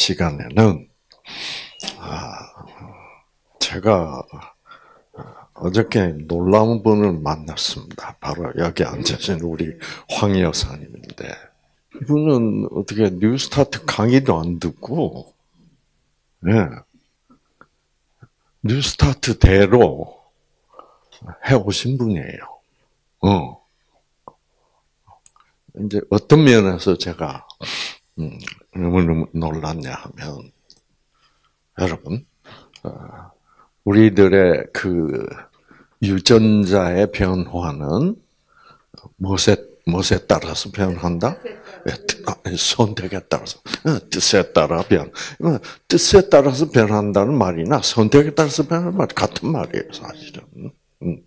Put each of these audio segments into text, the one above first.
시간에는 아, 제가 어저께 놀라운 분을 만났습니다. 바로 여기 앉으신 우리 황 여사님인데 이분은 어떻게 뉴스타트 강의도 안 듣고 네. 뉴스타트 대로 해오신 분이에요. 어. 이제 어떤 면에서 제가 음, 너무너무 놀랐냐 하면 여러분 어, 우리들의 그 유전자의 변화는 무엇에 무엇에 따라서 변한다? 예, 아, 선택에 따라서 어, 뜻에 따라 변. 어, 뜻에 따라서 변한다는 말이나 선택에 따라서 변하는 말 같은 말이에요, 사실은. 음.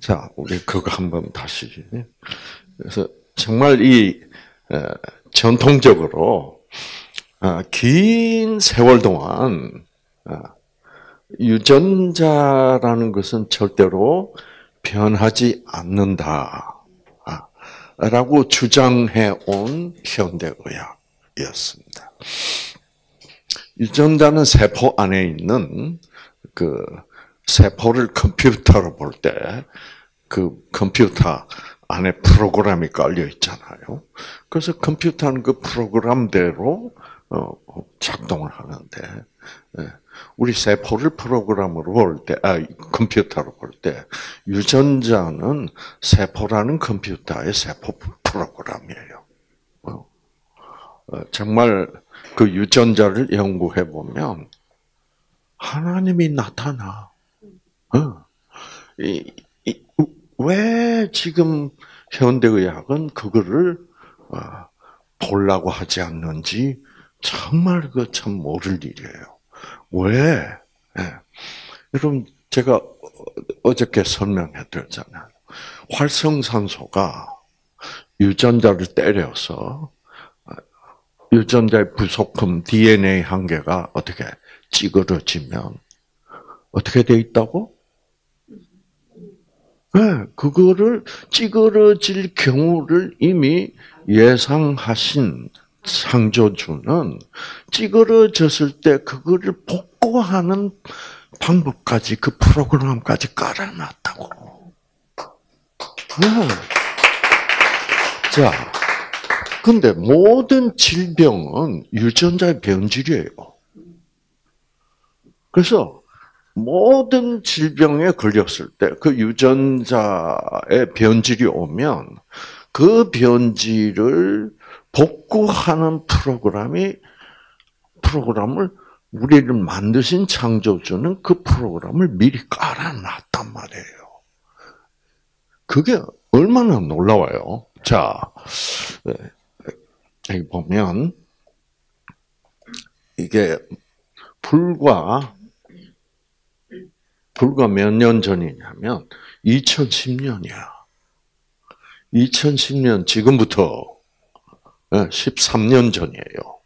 자, 우리 그거 한번 다시. 그래서 정말 이 전통적으로 긴 세월 동안 유전자라는 것은 절대로 변하지 않는다. 라고 주장해 온 현대 의학이었습니다. 유전자는 세포 안에 있는 그 세포를 컴퓨터로 볼 때 그 컴퓨터 안에 프로그램이 깔려 있잖아요. 그래서 컴퓨터는 그 프로그램대로 어, 작동을 하는데 예. 우리 세포를 프로그램으로 볼 때, 아, 컴퓨터로 볼 때, 유전자는 세포라는 컴퓨터의 세포 프로그램이에요. 어. 어, 정말 그 유전자를 연구해 보면 하나님이 나타나. 어. 왜 지금 현대의학은 그거를 보려고 하지 않는지 정말 그 참 모를 일이에요. 왜? 네. 여러분, 제가 어저께 설명해 드렸잖아요. 활성산소가 유전자를 때려서 유전자의 부속품 DNA 한 개가 어떻게 찌그러지면 어떻게 돼 있다고? 네, 그거를 찌그러질 경우를 이미 예상하신 창조주는 찌그러졌을 때 그거를 복구하는 방법까지 그 프로그램까지 깔아놨다고. 네. 자, 근데 모든 질병은 유전자의 변질이에요. 그래서 모든 질병에 걸렸을 때 그 유전자의 변질이 오면 그 변질을 복구하는 프로그램이 프로그램을 우리를 만드신 창조주는 그 프로그램을 미리 깔아놨단 말이에요. 그게 얼마나 놀라워요. 자, 네. 여기 보면 이게 불과 불과 몇 년 전이냐면 2010년이야. 2010년 지금부터 13년 전이에요.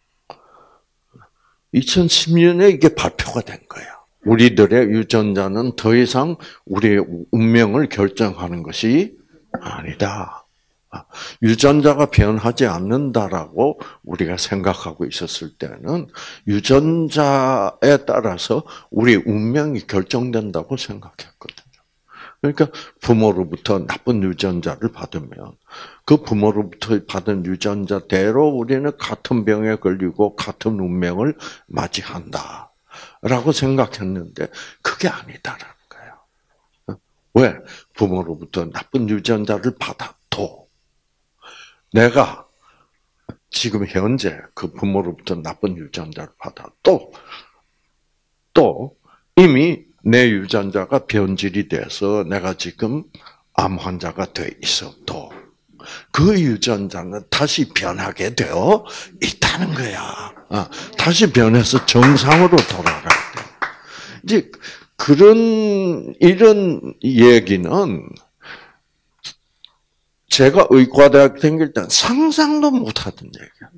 2010년에 이게 발표가 된 거예요. 우리들의 유전자는 더 이상 우리의 운명을 결정하는 것이 아니다. 유전자가 변하지 않는다라고 우리가 생각하고 있었을 때는 유전자에 따라서 우리 운명이 결정된다고 생각했거든요. 그러니까 부모로부터 나쁜 유전자를 받으면 그 부모로부터 받은 유전자대로 우리는 같은 병에 걸리고 같은 운명을 맞이한다. 라고 생각했는데 그게 아니다라는 거예요. 왜? 부모로부터 나쁜 유전자를 받아도 내가 지금 현재 그 부모로부터 나쁜 유전자를 받아도 또 이미 내 유전자가 변질이 돼서 내가 지금 암 환자가 돼 있어도 그 유전자는 다시 변하게 되어 있다는 거야. 어, 다시 변해서 정상으로 돌아가야 돼. 이제 그런 이런 얘기는 제가 의과대학 다닐 때 상상도 못하던 얘기야.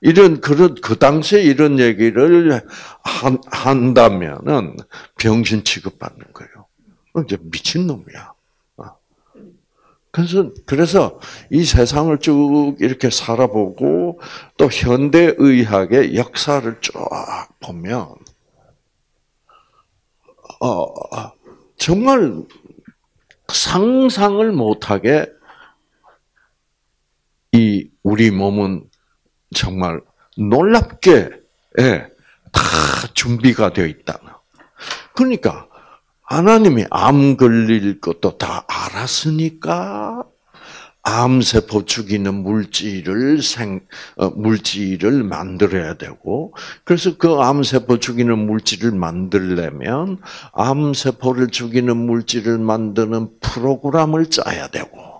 이런 그런 그 당시에 이런 얘기를 한, 한다면은 병신 취급받는 거예요. 이제 미친 놈이야. 그래서, 그래서 이 세상을 쭉 이렇게 살아보고 또 현대 의학의 역사를 쭉 보면, 어, 정말 상상을 못하게 이 우리 몸은 정말 놀랍게 예, 다 준비가 되어 있다. 그러니까 하나님이 암 걸릴 것도 다 알았으니까 암세포 죽이는 물질을 생, 어, 물질을 만들어야 되고, 그래서 그 암세포 죽이는 물질을 만들려면 암세포를 죽이는 물질을 만드는 프로그램을 짜야 되고,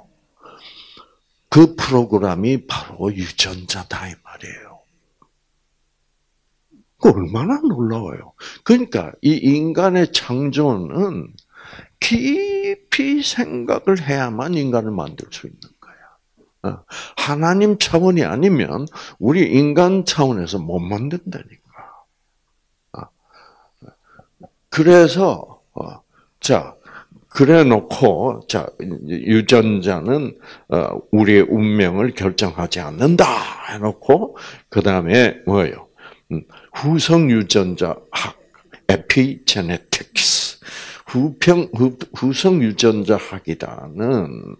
그 프로그램이 바로 유전자다, 이 말이에요. 그 얼마나 놀라워요. 그러니까 이 인간의 창조는 깊이 생각을 해야만 인간을 만들 수 있는 어, 하나님 차원이 아니면 우리 인간 차원에서 못 만든다니까. 어. 그래서 어, 자 그래 놓고 자 유전자는 우리의 운명을 결정하지 않는다 해놓고 그 다음에 뭐예요? 음, 후성 유전자 학 에피제네틱스 후평 후, 후성 유전자 학이라는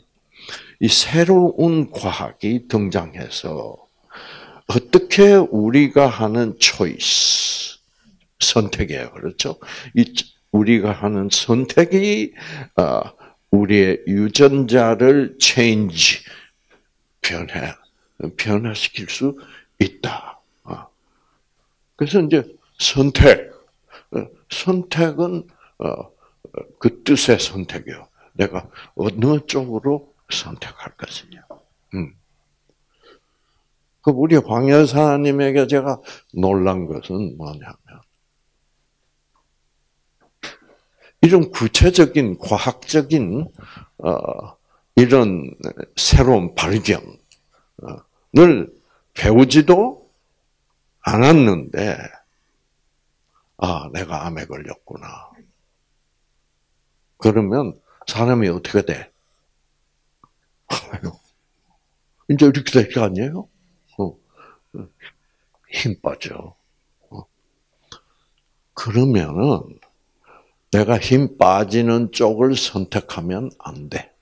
이 새로운 과학이 등장해서 어떻게 우리가 하는 초이스 선택이에요, 그렇죠? 이 우리가 하는 선택이 어, 우리의 유전자를 체인지 변해 변화시킬 수 있다. 어. 그래서 이제 선택 어, 선택은 그 뜻의 선택이요. 내가 어느 쪽으로 선택할 것이냐. 음. 그 우리 황 여사님에게 제가 놀란 것은 뭐냐면 이런 구체적인 과학적인 어, 이런 새로운 발견을 배우지도 않았는데 아 내가 암에 걸렸구나. 그러면 사람이 어떻게 돼? 이제 이렇게 될 거 아니에요? 어. 힘 빠져. 어. 그러면은 내가 힘 빠지는 쪽을 선택하면 안 돼.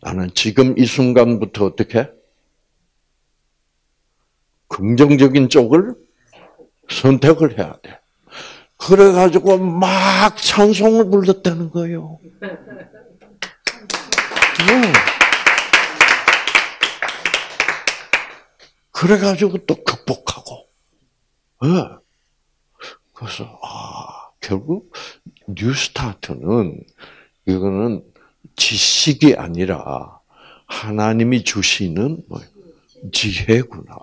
나는 지금 이 순간부터 어떻게? 긍정적인 쪽을 선택을 해야 돼. 그래가지고 막 찬송을 불렀다는 거예요. 네. 그래가지고 또 극복하고. 네. 그래서, 아, 결국, 뉴스타트는, 이거는 지식이 아니라, 하나님이 주시는 뭐, 지혜구나.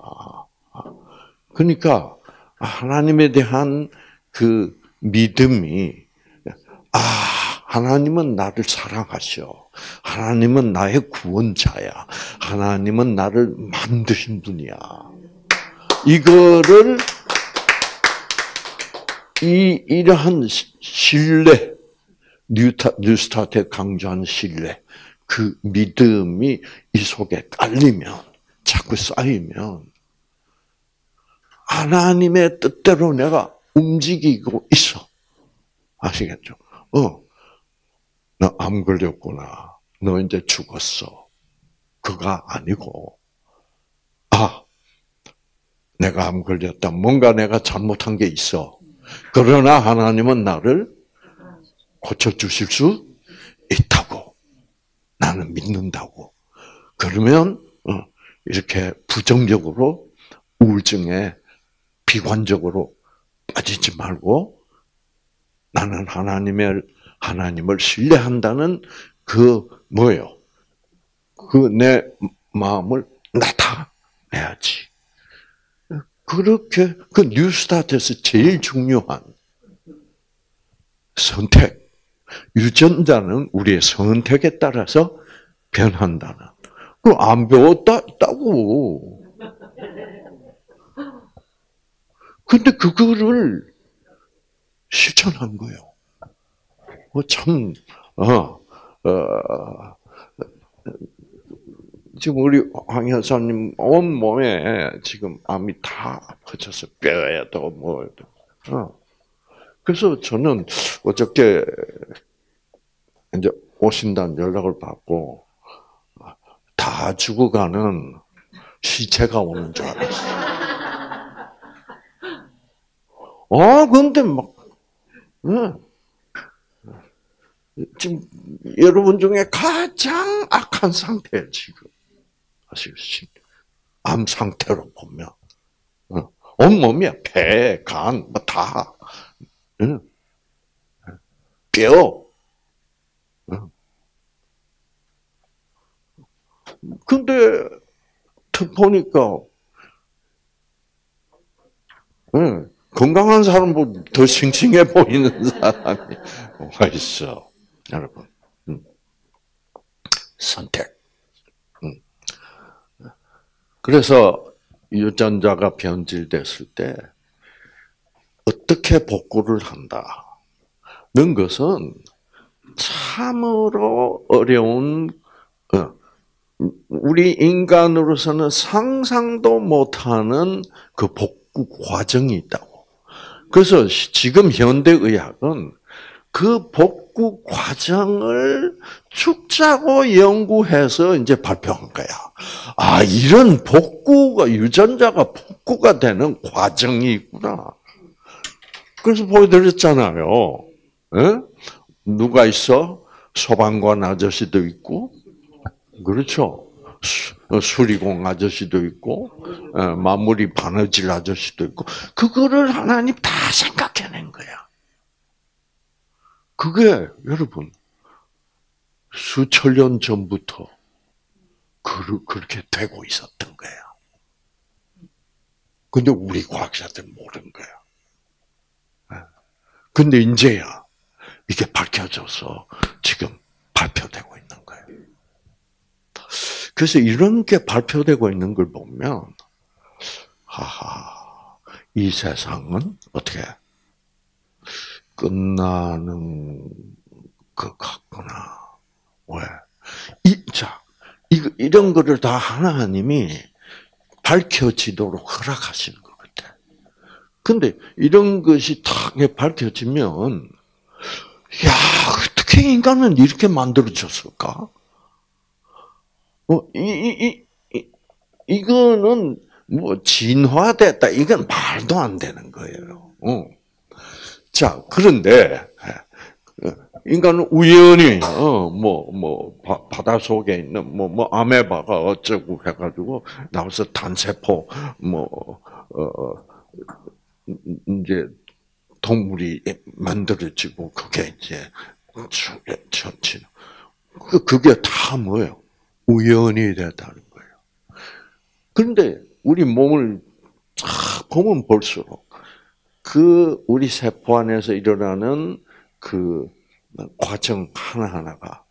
그러니까, 하나님에 대한 그 믿음이, 아, 하나님은 나를 사랑하셔. 하나님은 나의 구원자야. 하나님은 나를 만드신 분이야. 이거를 이 이러한 신뢰, 뉴타, 뉴스타트에 강조한 신뢰, 그 믿음이 이 속에 깔리면, 자꾸 쌓이면, 하나님의 뜻대로 내가 움직이고 있어. 아시겠죠? 어, 너 암 걸렸구나. 너 이제 죽었어. 그가 아니고, 아, 내가 암 걸렸다. 뭔가 내가 잘못한 게 있어. 그러나 하나님은 나를 고쳐주실 수 있다고. 나는 믿는다고. 그러면, 어, 이렇게 부정적으로 우울증에 비관적으로 빠지지 말고 나는 하나님의 하나님을 신뢰한다는 그 뭐예요? 그 내 마음을 나타내야지. 그렇게 그 뉴스타트에서 제일 중요한 선택. 유전자는 우리의 선택에 따라서 변한다는. 그안 배웠다고. 근데 그거를 실천한 거예요. 뭐 참, 어, 어, 지금 우리 황 여사님 온 몸에 지금 암이 다 퍼져서 뼈에도 뭐에도. 어. 그래서 저는 어저께 이제 오신다는 연락을 받고 다 죽어가는 시체가 오는 줄 알았어요. 어, 근데 막, 응. 지금 여러분 중에 가장 악한 상태예요, 지금. 아시겠지? 암 상태로 보면. 온 몸이야. 폐, 간, 뭐 다. 응. 뼈. 응. 근데, 보니까, 응. 건강한 사람보다 더 싱싱해 보이는 사람이 와 있어. 여러분. 응. 선택. 응. 그래서 유전자가 변질됐을 때 어떻게 복구를 한다는 것은 참으로 어려운 어, 우리 인간으로서는 상상도 못하는 그 복구 과정이 있다고. 그래서 지금 현대 의학은 그 복구 과정을 쭉 짜고 연구해서 이제 발표한 거야. 아, 이런 복구가, 유전자가 복구가 되는 과정이 있구나. 그래서 보여드렸잖아요. 에? 누가 있어? 소방관 아저씨도 있고, 그렇죠. 수리공 아저씨도 있고, 마무리 바느질 아저씨도 있고, 그거를 하나님 다 생각해낸 거야. 그게 여러분 수천 년 전부터 그렇게 되고 있었던 거야. 근데 우리 과학자들 모르는 거야. 예. 근데 이제야 이게 밝혀져서 지금 발표되고 있는 거예요. 그래서 이런 게 발표되고 있는 걸 보면, 하하, 이 세상은 어떻게 끝나는 것 같구나. 왜? 이, 자, 이, 이런 거를 다 하나님이 밝혀지도록 허락하시는 것 같아. 근데 이런 것이 탁 밝혀지면, 야, 어떻게 인간은 이렇게 만들어졌을까? 어, 이, 이, 이, 이거는 뭐 진화됐다. 이건 말도 안 되는 거예요. 어. 자, 그런데 인간은 우연히 어뭐뭐 뭐, 바다 속에 있는 뭐뭐 뭐 아메바가 어쩌고 해가지고 나와서 단세포 뭐 어, 이제 동물이 만들어지고 그게 이제 전치 그 그게 다 뭐예요? 우연이 됐다는 거예요. 그런데 우리 몸을 쫙 보면 볼수록 그 우리 세포 안에서 일어나는 그 과정 하나하나가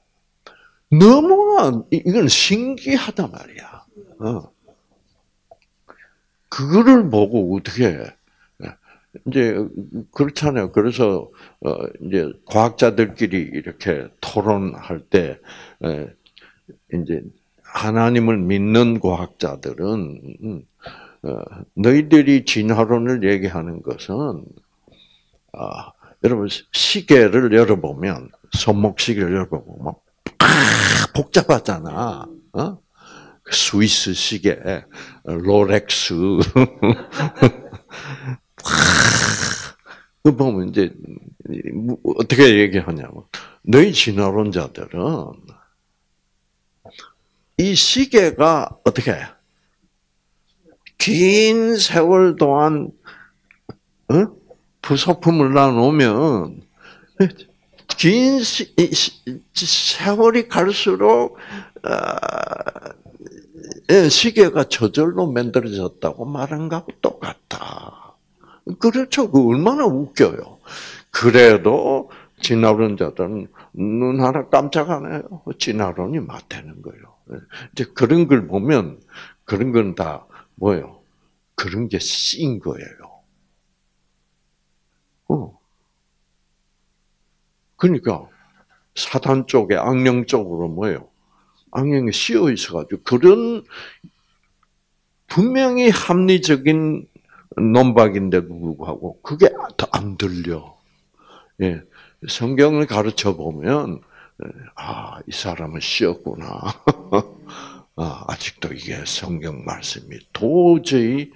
너무나 이건 신기하단 말이야. 어. 그거를 보고 어떻게 이제 그렇잖아요. 그래서 어 이제 과학자들끼리 이렇게 토론할 때 이제 하나님을 믿는 과학자들은 음, 어, 너희들이 진화론을 얘기하는 것은 아, 여러분 시계를 열어보면 손목 시계를 열어보면 복잡하잖아. 어? 스위스 시계, 롤렉스. 그 보면 이제 어떻게 얘기하냐면 너희 진화론자들은 이 시계가 어떻게 긴 세월 동안 어? 부속품을 놔놓으면 긴 시, 세월이 갈수록 어, 예, 시계가 저절로 만들어졌다고 말한 거하고 똑같다. 그렇죠. 그 얼마나 웃겨요. 그래도 진화론 자들은 눈 하나 깜짝 안 해요. 진화론이 맞다는 거예요. 예. 이제 그런 걸 보면 그런 건 다 뭐예요? 그런 게 씌인 거예요. 어. 그러니까 사단 쪽에 악령 쪽으로 뭐예요? 안경에 씌어 있어가지고 그런 분명히 합리적인 논박인데도 불구하고 그게 안 들려. 예. 성경을 가르쳐 보면 아, 이 사람은 씌었구나. 아, 아직도 이게 성경 말씀이 도저히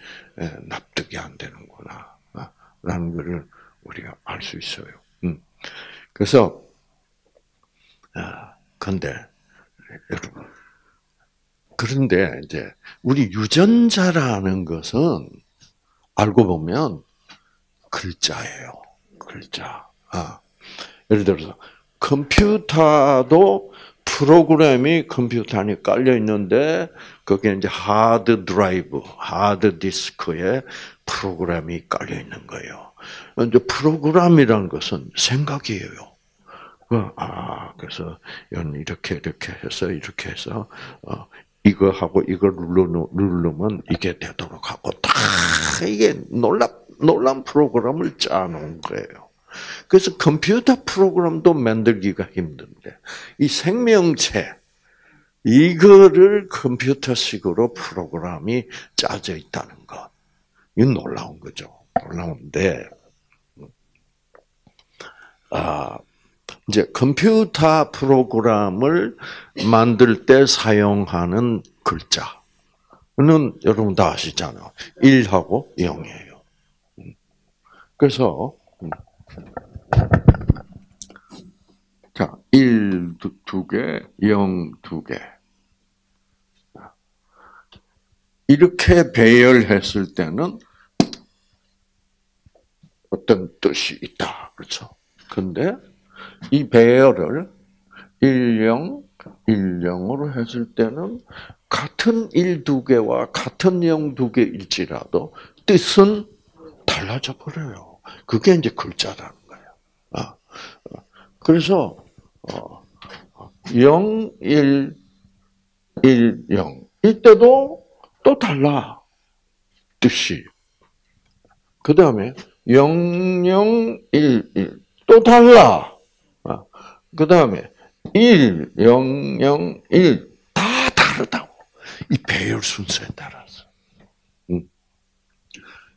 납득이 안 되는구나. 아, 라는 것을 우리가 알 수 있어요. 음. 그래서, 아, 근데. 그런데 이제, 우리 유전자라는 것은 알고 보면 글자예요. 글자. 아. 예를 들어서, 컴퓨터도 프로그램이 컴퓨터 안에 깔려 있는데 거기에 이제 하드 드라이브, 하드 디스크에 프로그램이 깔려 있는 거예요. 이제 프로그램이라는 것은 생각이에요. 그, 아, 그래서 이렇게 이렇게 해서 이렇게 해서 어, 이거 하고 이걸 눌러 누르면 이게 되도록 하고 다 이게 놀랍 놀란 프로그램을 짜놓은 거예요. 그래서 컴퓨터 프로그램도 만들기가 힘든데 이 생명체 이거를 컴퓨터식으로 프로그램이 짜져 있다는 것. 이건 놀라운 거죠. 놀라운데 아 이제 컴퓨터 프로그램을 만들 때 사용하는 글자는 여러분 다 아시잖아요. 1하고 0이에요. 그래서 자, 1 두, 두 개, 0두 개. 이렇게 배열했을 때는 어떤 뜻이 있다. 그렇죠? 근데 이 배열을 10, 10으로 했을 때는 같은 1두 개와 같은 0두 개일지라도 뜻은 달라져 버려요. 그게 이제 글자라는 거예요. 아, 그래서 0, 1, 1, 0 이때도 또 달라 뜻이. 그 다음에 0, 0, 1, 1 또 달라. 아, 그 다음에 1, 0, 0, 1 다 다르다고. 이 배열 순서에 따라서. 음.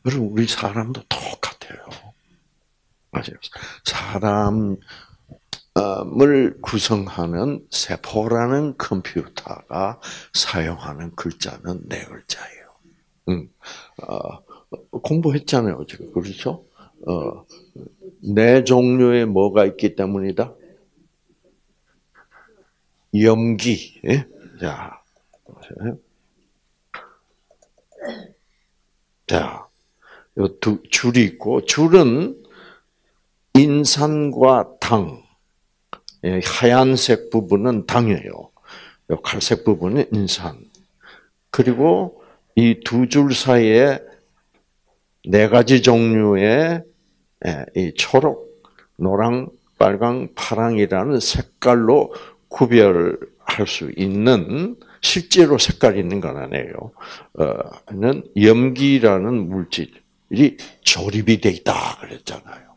여러분 우리 사람도 똑같아요. 맞아요. 사람 을 구성하는 세포라는 컴퓨터가 사용하는 글자는 네 글자예요. 음, 어, 공부했잖아요, 지금 그렇죠? 어, 네 종류의 뭐가 있기 때문이다. 염기, 예? 자, 자, 두 줄이 있고 줄은 인산과 당, 예, 하얀색 부분은 당이에요. 갈색 부분은 인산. 그리고 이 두 줄 사이에 네 가지 종류의 예, 이 초록, 노랑, 빨강, 파랑이라는 색깔로 구별할 수 있는 실제로 색깔이 있는 건 아니에요. 어,는 염기라는 물질이 조립이 돼 있다 그랬잖아요.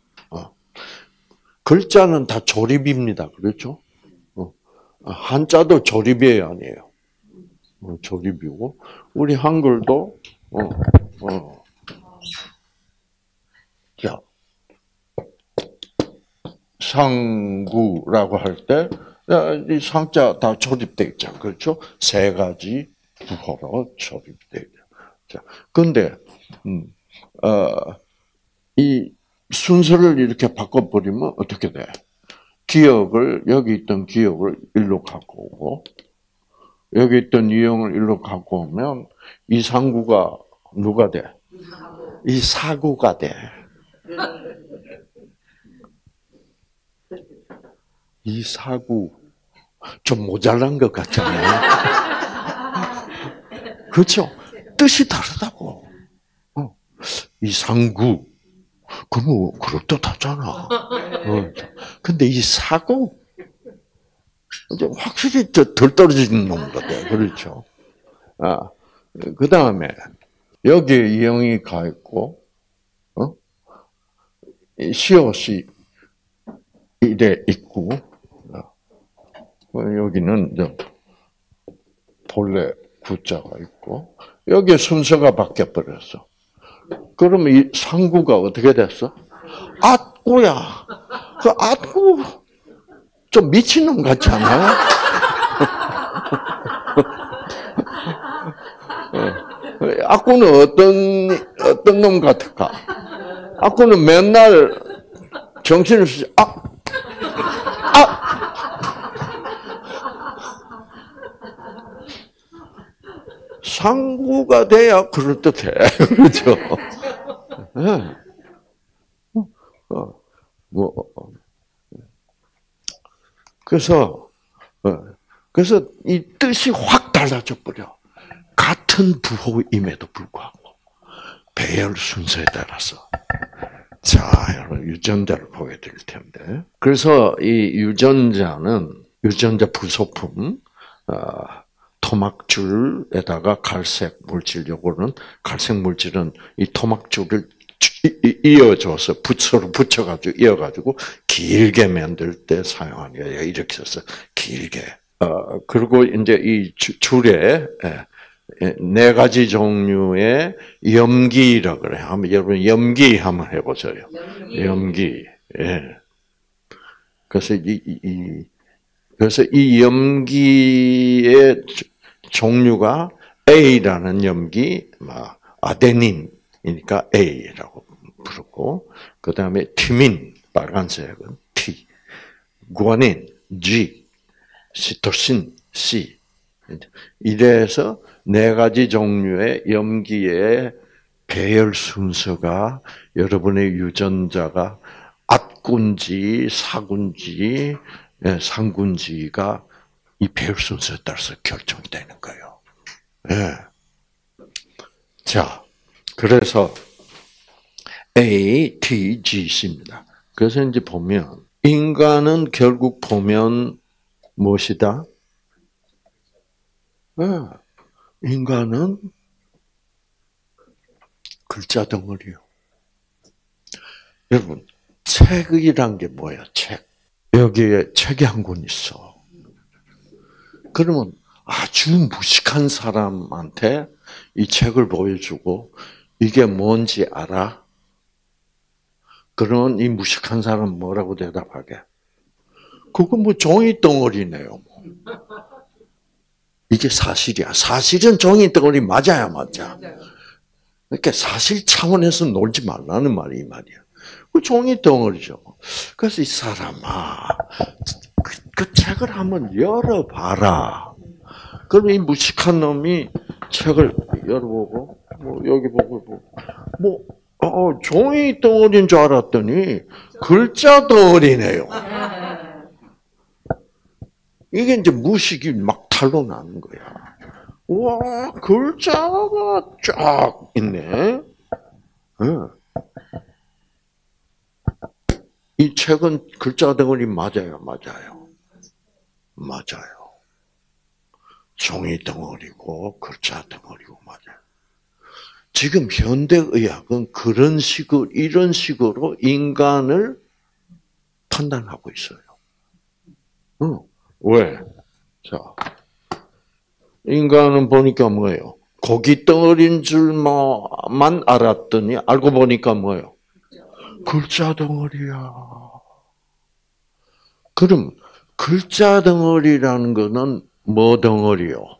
글자는 다 조립입니다. 그렇죠? 어. 한자도 조립이 아니에요. 어, 조립이고 우리 한글도 어, 어. 자 상구라고 할 때 이 상자 다 조립돼 있죠. 그렇죠? 세 가지 부호로 조립돼 있죠. 자, 근데 음, 어, 이 순서를 이렇게 바꿔버리면 어떻게 돼? 기억을, 여기 있던 기억을 일로 갖고 오고, 여기 있던 유형을 일로 갖고 오면, 이 상구가 누가 돼? 이 사구가 돼. 이 사구, 좀 모자란 것 같잖아요. 그렇죠? 뜻이 다르다고. 어. 이 상구, 그럼 그럴듯하잖아. 어. 근데 이 사고 확실히 덜 떨어지는 놈 같아. 그렇죠. 아, 그 다음에 여기에 이 형이 가 있고, 어? 시옷이 이래 있고, 어, 뭐 여기는 본래 구자가 있고, 여기에 순서가 바뀌어 버렸어. 그러면 이 상구가 어떻게 됐어? 앗구야. 그 앗구 좀 미친놈 같지 않아요? 악구는 어떤 어떤 놈 같을까? 악구는 맨날 쓰지. 아, 아. 상구가 돼야 그럴 듯해. 그렇죠? 네. 어, 뭐, 그래서, 어, 그래서 이 뜻이 확 달라져 버려. 같은 부호임에도 불구하고 배열 순서에 따라서 자 여러분 유전자를 보게 될 텐데 그래서 이 유전자는 유전자 부속품 어, 토막줄에다가 갈색 물질 요거는 갈색 물질은 이 토막줄을 이어줘서 붙여로 붙여가지고 이어가지고 길게 만들 때 사용하는 거예요. 이렇게 해서 길게. 어 그리고 이제 이 줄에 예, 예, 네 가지 종류의 염기라 그래. 한번 여러분 염기 한번 해보세요. 염기. 염기. 예. 그래서 이, 이, 그래서 이 염기의 종류가 A라는 염기, 아데닌이니까 A라고 부르고, 그 다음에 티민, 빨간색은 T, 구아닌 G, 시토신 C. 이래서 네 가지 종류의 염기의 배열 순서가 여러분의 유전자가 압군지, 사군지, 예, 상군지가 이 배열 순서에 따라서 결정되는 거예요. 예. 자, 그래서 A, T, G, C입니다. 그래서 이제 보면 인간은 결국 보면 무엇이다? 예. 인간은 글자 덩어리요. 여러분, 책이란 게 뭐야, 책? 여기에 책이 한 권 있어. 그러면 아주 무식한 사람한테 이 책을 보여주고, 이게 뭔지 알아? 그러면 이 무식한 사람 뭐라고 대답하게? 그거 뭐 종이 덩어리네요. 뭐. 이게 사실이야. 사실은 종이 덩어리 맞아야 맞아. 그러니까 사실 차원에서 놀지 말라는 말이 이 말이야. 그 종이 덩어리죠. 그래서 이 사람아, 그, 그 책을 한번 열어봐라. 그럼 이 무식한 놈이 책을 열어보고, 뭐, 여기 보고, 뭐, 뭐, 어, 종이 덩어리인 줄 알았더니, 글자 덩어리네요. 이게 이제 무식이 막 탈로 나는 거야. 와, 글자가 쫙 있네. 응. 이 책은 글자 덩어리 맞아요, 맞아요. 맞아요. 종이 덩어리고 글자 덩어리고 맞아요. 지금 현대 의학은 그런 식으로 이런 식으로 인간을 판단하고 있어요. 응. 왜? 자, 인간은 보니까 뭐예요? 고기 덩어리인 줄만 알았더니 알고 보니까 뭐예요? 글자 덩어리야. 그럼 글자 덩어리라는 거는 뭐 덩어리요?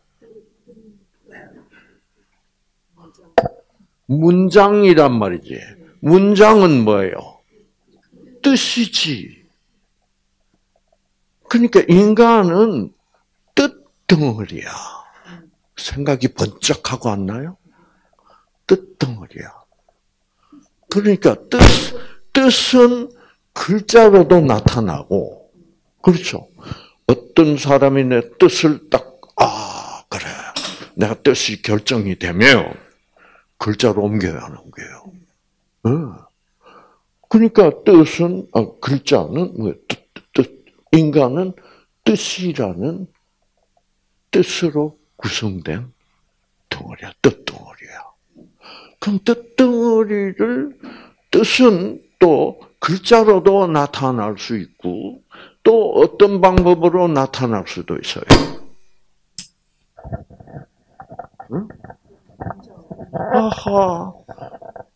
문장이란 말이지. 문장은 뭐예요? 뜻이지. 그러니까 인간은 뜻 덩어리야. 생각이 번쩍하고 왔나요? 뜻덩어리야. 그러니까 뜻, 뜻은 글자로도 나타나고, 그렇죠. 어떤 사람이 내 뜻을 딱, 아, 그래. 내가 뜻이 결정이 되면, 글자로 안 옮겨요? 어. 그러니까 뜻은, 아, 글자는, 뭐, 뜻, 뜻, 인간은 뜻이라는 뜻으로 구성된 덩어리야, 뜻덩어리야. 그럼 뜻덩어리를, 뜻은 또 글자로도 나타날 수 있고, 또 어떤 방법으로 나타날 수도 있어요. 응? 아하.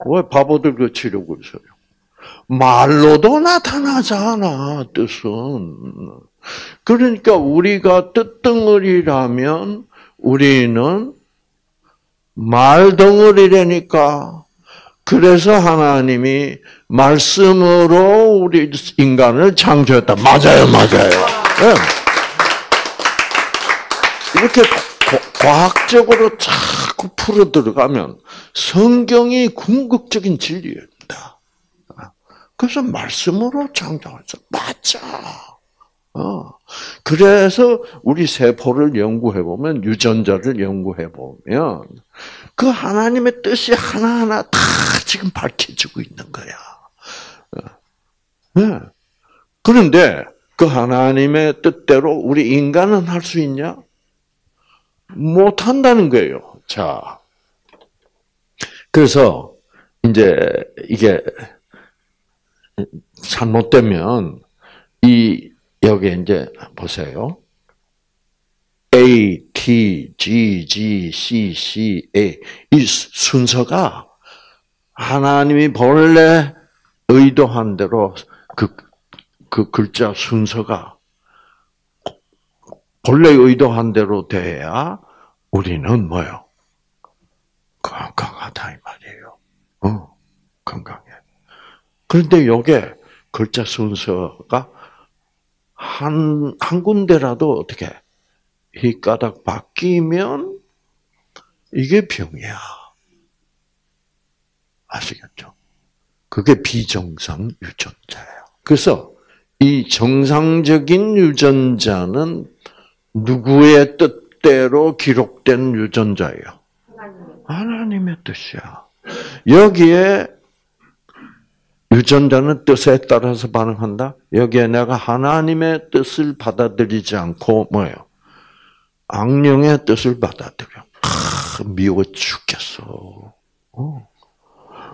왜 바보들 그 치려고 있어요? 말로도 나타나잖아, 뜻은. 그러니까 우리가 뜻덩어리라면 우리는 말덩어리라니까. 그래서 하나님이 말씀으로 우리 인간을 창조했다. 맞아요, 맞아요. 네. 이렇게 과학적으로 자꾸 풀어 들어가면 성경이 궁극적인 진리입니다. 그래서 말씀으로 창조했어. 맞아. 어. 그래서 우리 세포를 연구해 보면 유전자를 연구해 보면 그 하나님의 뜻이 하나하나 다 지금 밝혀지고 있는 거야. 어. 네. 그런데 그 하나님의 뜻대로 우리 인간은 할 수 있냐? 못 한다는 거예요. 자. 그래서 이제 이게 잘못되면 이 여기 이제 보세요. A, T, G, G, C, C, A 이 순서가 하나님이 본래 의도한 대로 그, 그 글자 순서가 본래 의도한 대로 돼야 우리는 뭐요? 건강하다 이 말이에요. 어, 건강해. 그런데 요게 글자 순서가 한, 한 군데라도 어떻게, 이 까닥 바뀌면 이게 병이야. 아시겠죠? 그게 비정상 유전자예요. 그래서 이 정상적인 유전자는 누구의 뜻대로 기록된 유전자예요? 하나님의 뜻이야. 여기에 유전자는 뜻에 따라서 반응한다. 여기에 내가 하나님의 뜻을 받아들이지 않고 뭐예요? 악령의 뜻을 받아들여. 아, 미워 죽겠어. 어.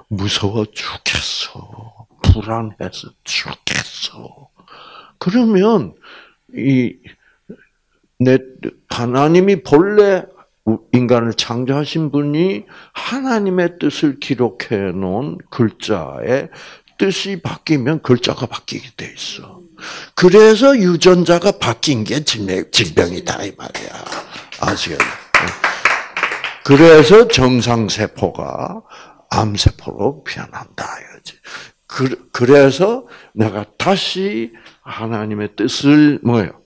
무서워 죽겠어. 불안해서 죽겠어. 그러면 이 내 하나님이 본래 인간을 창조하신 분이 하나님의 뜻을 기록해 놓은 글자에 뜻이 바뀌면 글자가 바뀌게 돼 있어. 그래서 유전자가 바뀐 게 질병이다 이 말이야. 아시겠죠? 그래서 정상세포가 암세포로 변한다 이거지. 그, 그래서 내가 다시 하나님의 뜻을 뭐요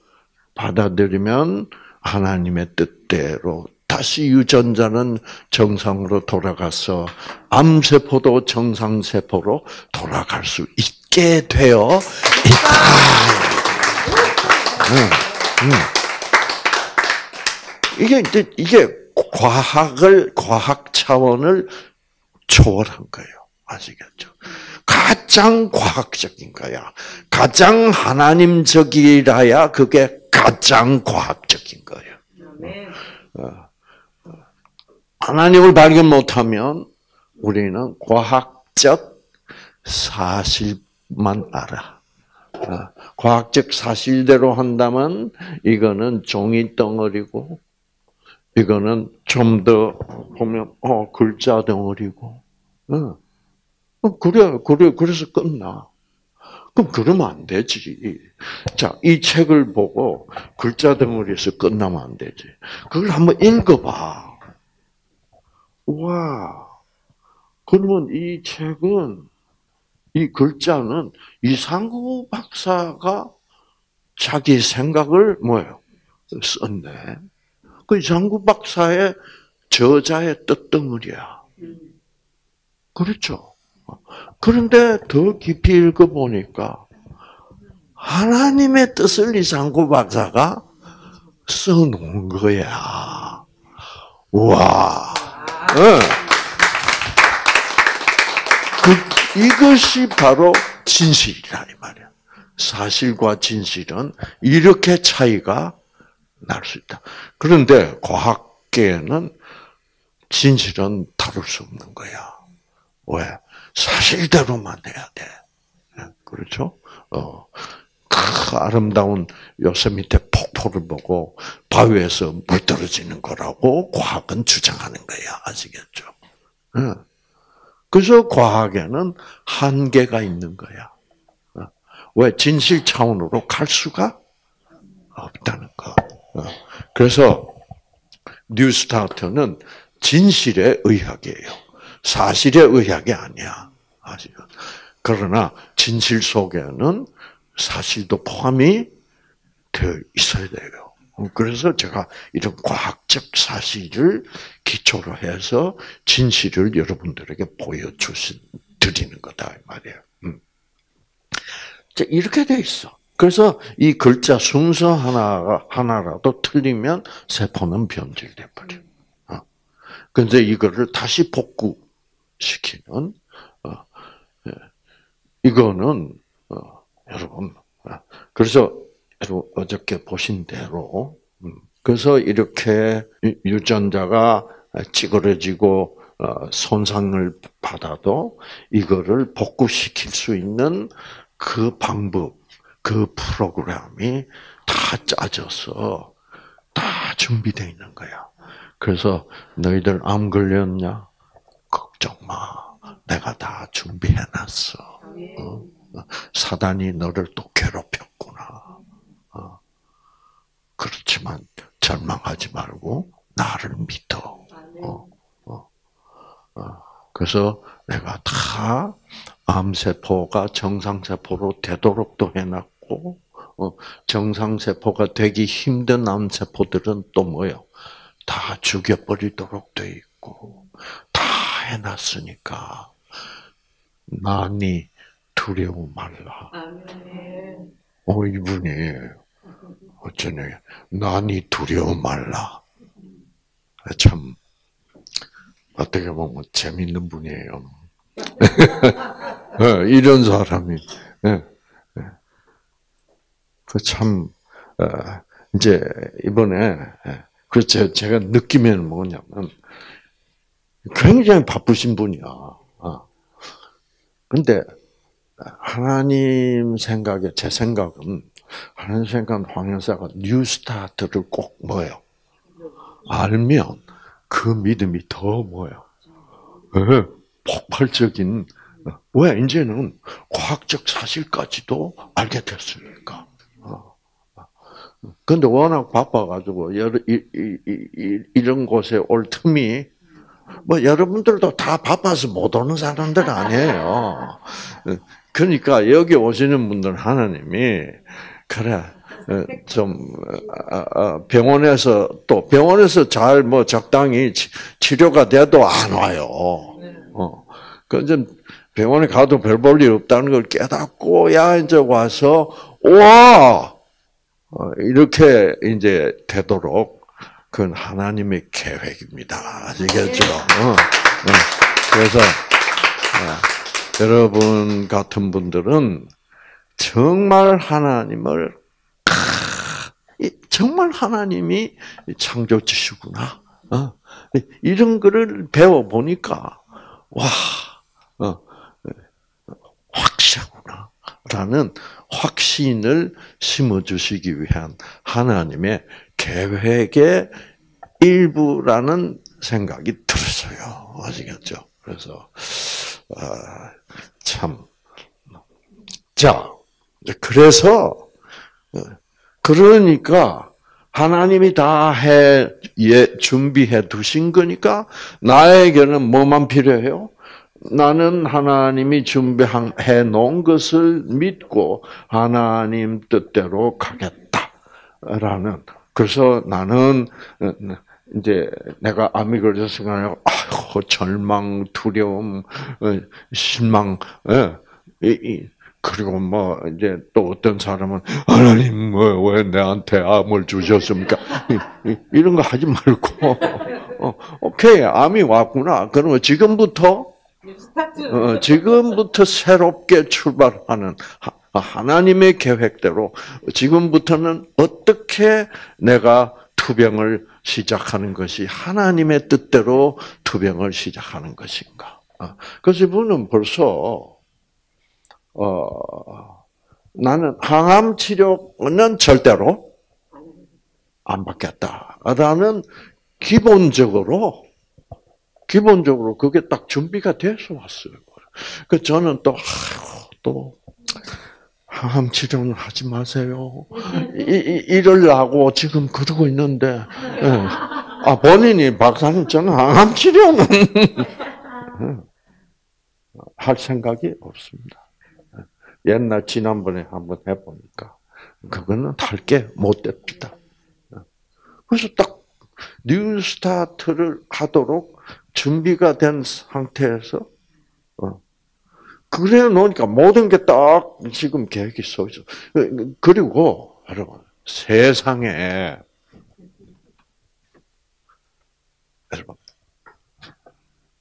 받아들이면 하나님의 뜻대로 다시 유전자는 정상으로 돌아가서 암세포도 정상세포로 돌아갈 수 있게 되어 있다. 음, 음. 이게 이게 과학을 과학 차원을 초월한 거예요. 아시겠죠? 가장 과학적인 거야. 가장 하나님적이라야 그게 가장 과학적인 거예요. 어. 하나님을 발견 못하면 우리는 과학적 사실만 알아. 어, 과학적 사실대로 한다면 이거는 종이 덩어리고 이거는 좀 더 보면 어 글자 덩어리고 어. 어 그래 그래 그래서 끝나. 그럼 그러면 안 되지. 자, 이 책을 보고 글자 덩어리에서 끝나면 안 되지. 그걸 한번 읽어봐. 와, 그러면 이 책은, 이 글자는 이상구 박사가 자기 생각을 뭐예요? 썼네. 그 이상구 박사의 저자의 뜻덩어리야. 그렇죠? 그런데 더 깊이 읽어보니까 하나님의 뜻을 이상구 박사가 써놓은 거야. 와. 네. 그, 이것이 바로 진실이라 이 말이야. 사실과 진실은 이렇게 차이가 날 수 있다. 그런데 과학계에는 진실은 다룰 수 없는 거야. 왜? 사실대로만 해야 돼. 그렇죠? 어, 그 아름다운 요새 밑에 폭포 세포를 보고 바위에서 물 떨어지는 거라고 과학은 주장하는 거야. 아시겠죠? 그래서 과학에는 한계가 있는 거야. 왜 진실 차원으로 갈 수가 없다는 거. 그래서 NEWSTART는 진실의 의학이에요. 사실의 의학이 아니야. 아시죠? 그러나 진실 속에는 사실도 포함이 되어 있어야 돼요. 그래서 제가 이런 과학적 사실을 기초로 해서 진실을 여러분들에게 보여주신 드리는 거다 이 말이에요. 음. 이렇게 돼 있어. 그래서 이 글자 순서 하나가 하나라도 틀리면 세포는 변질돼 버려. 어. 근데 이거를 다시 복구시키는 어, 예. 이거는 어, 여러분 어, 그래서 어저께 보신 대로 음, 그래서 이렇게 유전자가 찌그러지고 손상을 받아도 이거를 복구시킬 수 있는 그 방법 그 프로그램이 다 짜져서 다 준비되어 있는 거야. 그래서 너희들 암 걸렸냐? 걱정 마. 내가 다 준비해놨어. 어? 사단이 너를 또 괴롭혔구나. 어? 그렇지만 절망하지 말고 나를 믿어. 어? 어? 어. 그래서 내가 다 암세포가 정상세포로 되도록 도 해놨고, 정상세포가 되기 힘든 암세포들은 또 뭐요? 다 죽여버리도록 돼 있고 다 해놨으니까 난이 두려워 말라. 어 이분이 어쩌네 난이 두려워 말라. 참 어떻게 보면 재밌는 분이에요. 네, 이런 사람이 네. 그참 어, 이제 이번에 예, 그 제가 느끼면 뭐냐면 굉장히 바쁘신 분이야. 어. 근데 하나님 생각에 제 생각은 하나님 생각은 황영사가 뉴스타트를 꼭 뭐요? 알면 그 믿음이 더 뭐요? 예, 폭발적인 어, 왜 이제는 과학적 사실까지도 알게 됐으니까. 근데 워낙 바빠가지고 여러, 이, 이, 이, 이 런 곳에 올 틈이 뭐 여러분들도 다 바빠서 못 오는 사람들 아니에요. 그러니까 여기 오시는 분들 하나님이 그래 좀 아, 아, 병원에서 또 병원에서 잘 뭐 적당히 치료가 돼도 안 와요. 어. 그좀 병원에 가도 별 볼 일 없다는 걸 깨닫고 야 이제 와서 와 어, 이렇게 이제 되도록 그건 하나님의 계획입니다. 아시겠죠? 어, 어. 그래서 여러분 같은 분들은 정말 하나님을 정말 하나님이 창조주시구나. 이런 거를 배워 보니까 와 확실하구나라는 확신을 심어주시기 위한 하나님의 계획의 일부라는 생각이 들었어요. 아시겠죠? 그래서 아, 참 자, 그래서 그러니까 하나님이 다 해, 예, 준비해 두신 거니까 나에게는 뭐만 필요해요? 나는 하나님이 준비해 놓은 것을 믿고 하나님 뜻대로 가겠다라는 그래서 나는 이제 내가 암이 그냥 아이고 절망, 두려움, 어, 실망, 예, 그리고 뭐 이제 또 어떤 사람은 하나님 뭐왜 내한테 암을 주셨습니까? 이런 거 하지 말고 어, 오케이 암이 왔구나. 그러면 지금부터 어, 지금부터 새롭게 출발하는 하나님의 계획대로 지금부터는 어떻게 내가 투병을 시작하는 것이 하나님의 뜻대로 투병을 시작하는 것인가. 어, 그래서 이분은 벌써 어, 나는 항암 치료는 절대로 안 받겠다라는 기본적으로 기본적으로 그게 딱 준비가 돼서 왔어요. 그 저는 또또 항암 치료는 하지 마세요. 이, 이, 이러려고 지금 그러고 있는데, 예. 아 본인이 박사님 저는 항암 치료는 할 생각이 없습니다. 옛날 지난번에 한번 해보니까 그거는 할 게 못 됩니다. 그래서 딱 뉴스타트를 하도록 준비가 된 상태에서 어, 그래 놓으니까 모든 게 딱 지금 계획이 써 있어. 그리고 여러분 세상에 여러분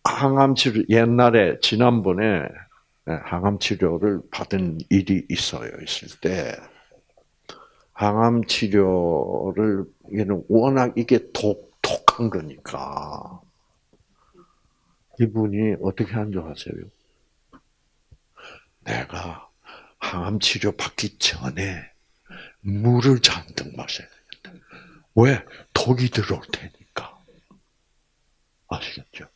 항암 치료 옛날에 지난번에 항암 치료를 받은 일이 있어요. 있을 때 항암 치료를 얘는 워낙 이게 독 독한 거니까 이분이 어떻게 한 줄 아세요? 내가 항암 치료 받기 전에 물을 잔뜩 마셔야 되겠다. 왜? 독이 들어올 테니까. 아시겠죠?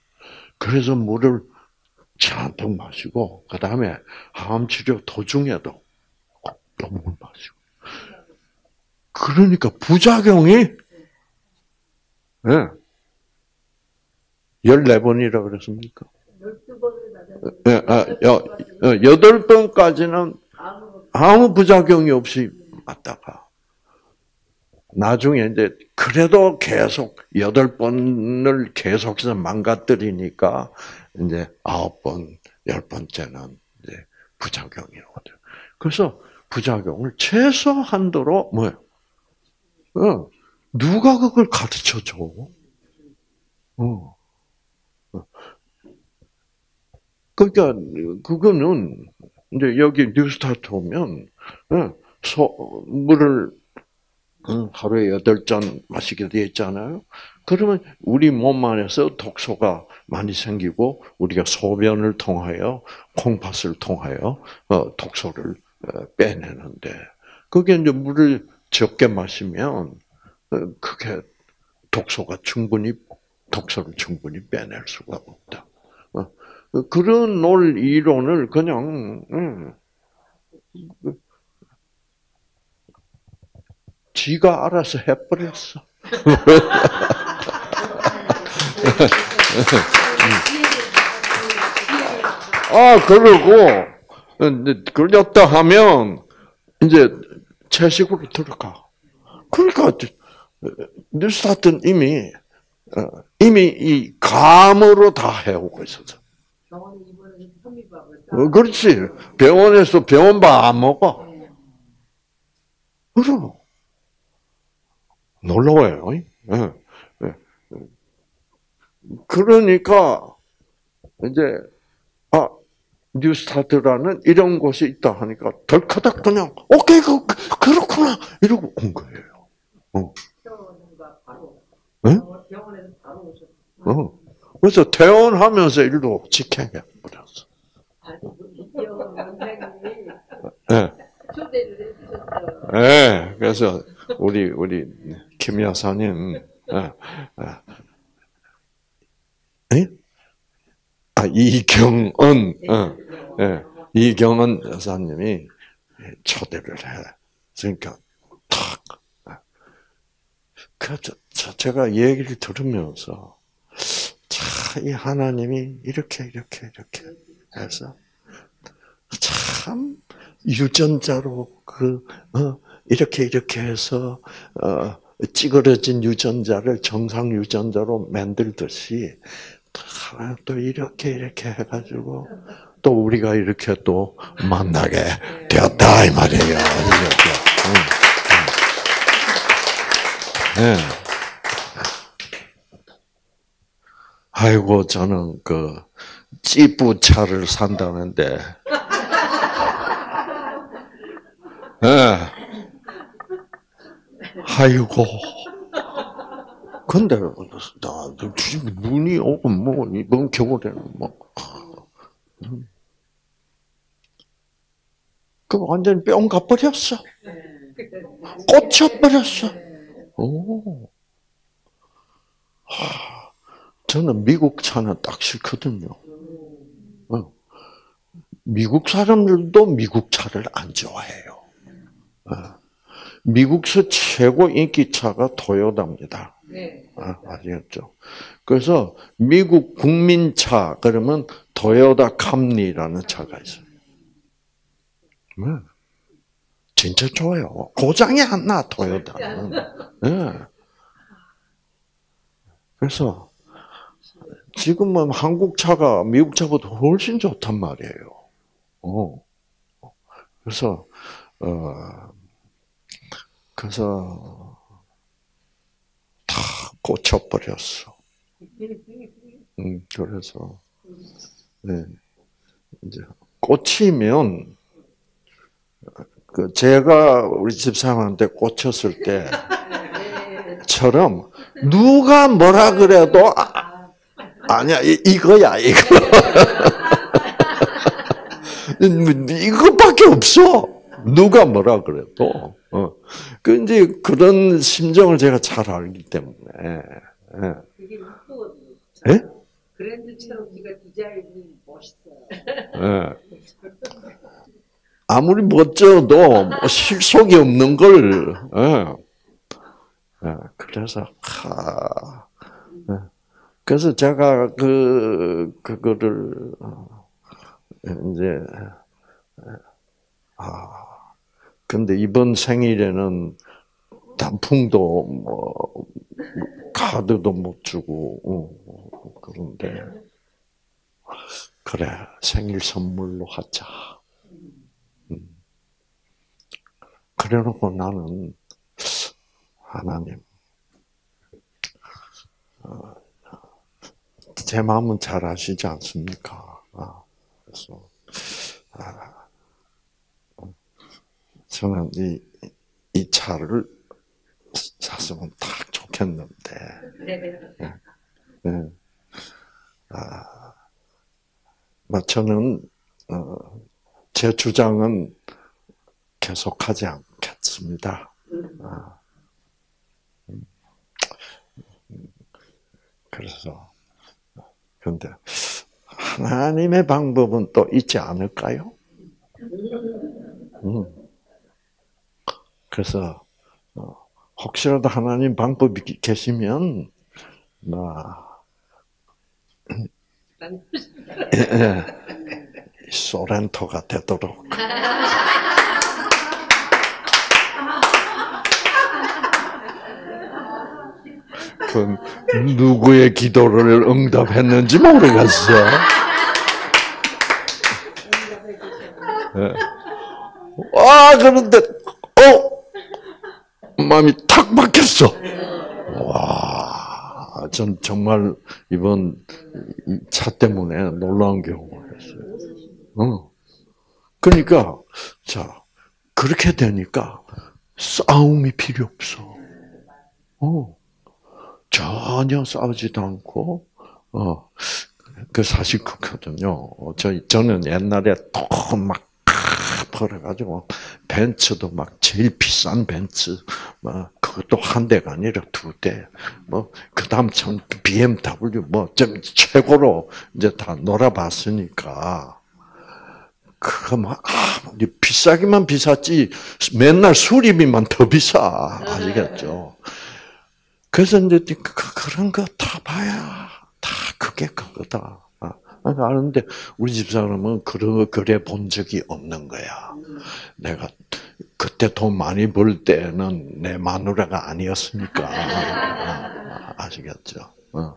그래서 물을 잔뜩 마시고, 그 다음에 항암 치료 도중에도 꼭물 마시고. 그러니까 부작용이, 예. 네. 14번이라 그랬습니까? 12번을 예, 아, 여, 여덟 번까지는 아무 부작용이 없이 맞다가 나중에 이제 그래도 계속 여덟 번을 계속해서 망가뜨리니까 이제 아홉 번, 열 번째는 이제 부작용이 오거든. 그래서 부작용을 최소한도로 뭐 어, 누가 그걸 가르쳐 줘? 어. 그러니까 그거는 이제 여기 뉴스타트 오면 예, 소, 물을 하루에 여덟 잔 마시게 되어 있잖아요. 그러면 우리 몸 안에서 독소가 많이 생기고 우리가 소변을 통하여 콩팥을 통하여 어, 독소를 어, 빼내는데 그게 이제 물을 적게 마시면 어, 그게 독소가 충분히 독소를 충분히 빼낼 수가 없다. 그런 논 이론을 그냥 음, 지가 알아서 해버렸어. 아, 그러고, 그렸다 하면, 이제, 채식으로 들어가. 그러니까, 뉴스타트는 이미, 어, 이미 이 감으로 다 해오고 있었어. 어, 그렇지. 병원에서 병원밥 안 먹어. 그럼. 놀라워요. 네. 네. 그러니까, 이제, 아, 뉴스타트라는 이런 곳이 있다 하니까 덜커덕 그냥, 오케이, 그, 그렇구나. 이러고 온 거예요. 어. 네? 병원에서 바로 오셨 어. 어. 그래서 퇴원하면서 일도 직행해 버렸어. 네. 네, 그래서 우리 우리 김 여사님, 네. 네? 아 이경은, 어, 네. 이경은 여사님이 초대를 해. 그러니까 탁. 그래서 제가 얘기를 들으면서 이 하나님이 이렇게 이렇게 이렇게 해서 참 유전자로 그 어, 이렇게 이렇게 해서 어, 찌그러진 유전자를 정상 유전자로 만들듯이 또 이렇게 이렇게 해가지고 또 우리가 이렇게 또 만나게 되었다 이 말이에요. 네. 아이고 저는 그 찌뿌차를 산다는데. 예. 아이고. 근데 나 눈이 오고 뭐 이번 겨울에는 뭐. 그 완전 뿅 가버렸어. 꽂혀버렸어. 오. 하, 저는 미국 차는 딱 싫거든요. 어. 미국 사람들도 미국 차를 안 좋아해요. 어. 미국서 최고 인기차가 토요다입니다. 네. 아, 아시겠죠? 그래서 미국 국민차 그러면 토요다 캠리라는 차가 있어요. 네. 진짜 좋아요. 고장이 안 나, 토요다는. 네. 그래서 지금은 한국 차가 미국 차보다 훨씬 좋단 말이에요. 어. 그래서 어 그래서 다 꽂혀버렸어. 음, 그래서 네. 이제 꽂히면 그 제가 우리 집사람한테 꽂혔을 때처럼 누가 뭐라 그래도 아, 아니야 이, 거야 이거 이것밖에 없어 누가 뭐라 그래도 어. 그 이제 그런 심정을 제가 잘 알기 때문에 예. 그게 예? 브랜드처럼 네가 디자인이 멋있어요. 예. 아무리 멋져도 뭐 실속이 없는 걸. 예. 예. 그래서 하. 예. 그래서 제가 그 그거를 어, 이제 아 근데 이번 생일에는 단풍도 뭐 카드도 못 주고 어, 그런데 그래 생일 선물로 하자. 음. 그래놓고 나는 하나님 어, 제 마음은 잘 아시지 않습니까? 아, 그래서 아, 저는 이, 이 차를 샀으면 딱 좋겠는데. 네. 네. 아, 뭐 저는 어, 제 주장은 계속하지 않겠습니다. 아, 음. 그래서 그런데 하나님의 방법은 또 있지 않을까요? 음. 그래서 어, 혹시라도 하나님 방법이 계시면 나 소렌토가 되도록 그 누구의 기도를 응답했는지 모르겠어. 예. 아 그런데 어 마음이 탁 바뀌었어. 와, 전 정말 이번 차 때문에 놀라운 경험을 했어요. 어. 그러니까, 자, 그렇게 되니까 싸움이 필요 없어. 어. 전혀 싸우지도 않고, 어. 그 사실 그거든요. 저, 저는 옛날에 또막 벌어가지고 벤츠도 막 제일 비싼 벤츠, 뭐 그것도 한 대가 아니라 두 대, 뭐 그 다음 전 BMW 뭐 좀 최고로 이제 다 놀아봤으니까 그거 막 아, 비싸기만 비쌌지 맨날 수리비만 더 비싸 아시겠죠? 그래서 이제 그, 그런 거 다 봐야 다 그게 그거다. 아는데 우리 집 사람은 그러, 그래 본 적이 없는 거야. 내가 그때 돈 많이 벌 때는 내 마누라가 아니었으니까. 아, 아시겠죠? 어.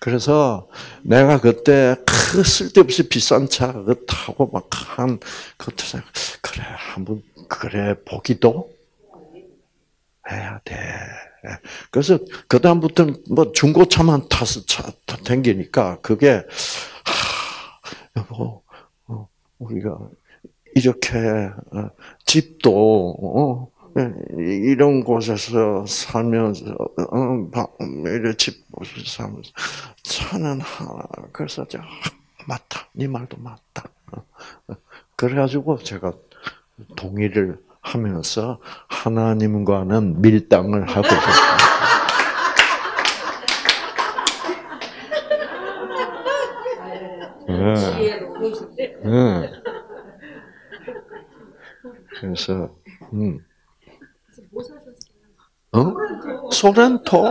그래서 내가 그때 그 쓸데없이 비싼 차 타고 막 한 그것도 그래 한번 그래 보기도 해야 돼. 그래서 그 다음부터는 뭐 중고차만 타서 차 댕기니까 그게 여보, 어, 우리가 이렇게 어, 집도 어, 이런 곳에서 살면서 이런 집 살면서 차는 하나 그래서 저 맞다. 네 말도 맞다. 그래가지고 제가 동의를 하면서 하나님과는 밀당을 하고 있어요. 네. 네. 그래서 음. 어? 소렌토.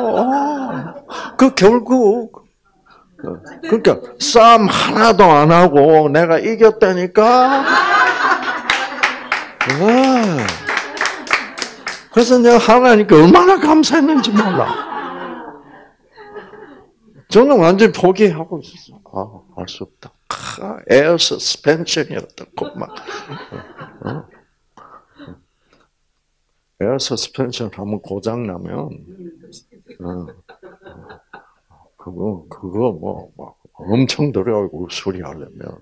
그 결국 그러니까 싸움 하나도 안 하고 내가 이겼다니까. 네. 그래서 내가 하나님께 얼마나 감사했는지 몰라. 저는 완전히 포기하고 있었어. 아, 알 수 없다. air suspension이었다고 막. 어? air suspension 하면 고장 나면 어, 그거 그거 뭐, 뭐 엄청 들어가고 수리하려면.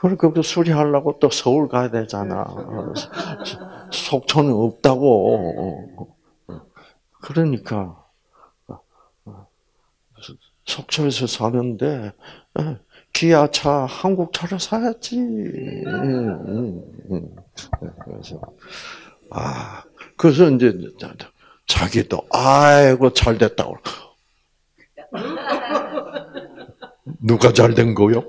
네. 그리고 그 수리하려고 또 서울 가야 되잖아. 속초는 없다고. 그러니까 속초에서 사는데 기아차 한국 차를 사야지. 그래서 아 그래서 이제 자기도 아이고 잘 됐다고. 누가 잘 된 거요?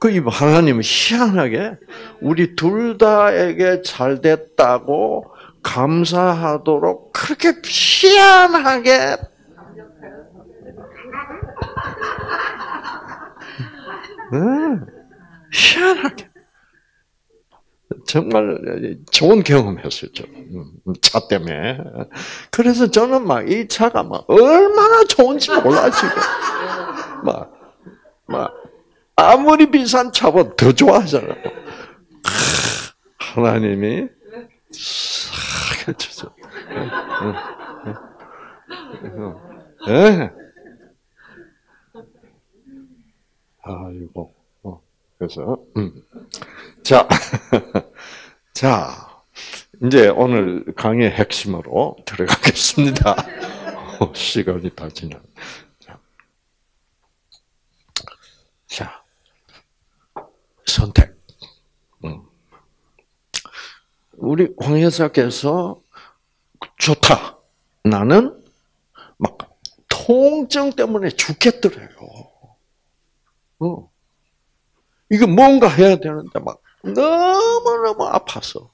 그 하나님은 희한하게 우리 둘 다에게 잘 됐다고 감사하도록 그렇게 희한하게 네, 희한하게 정말 좋은 경험했어요. 음, 차 때문에. 그래서 저는 막 이 차가 막 얼마나 좋은지 몰라 지금. 막, 막 아무리 비싼 차보다 더 좋아하잖아요. 하나님이 싹 해주죠. 예. 아이고. 어, 그래서, 음. 자, 자, 이제 오늘 강의 핵심으로 들어가겠습니다. 어, 시간이 다 지나. 자, 자 선택. 음. 우리 황 여사께서 좋다. 나는 막 통증 때문에 죽겠더래요. 어. 이거 뭔가 해야 되는데 막 너무너무 아파서.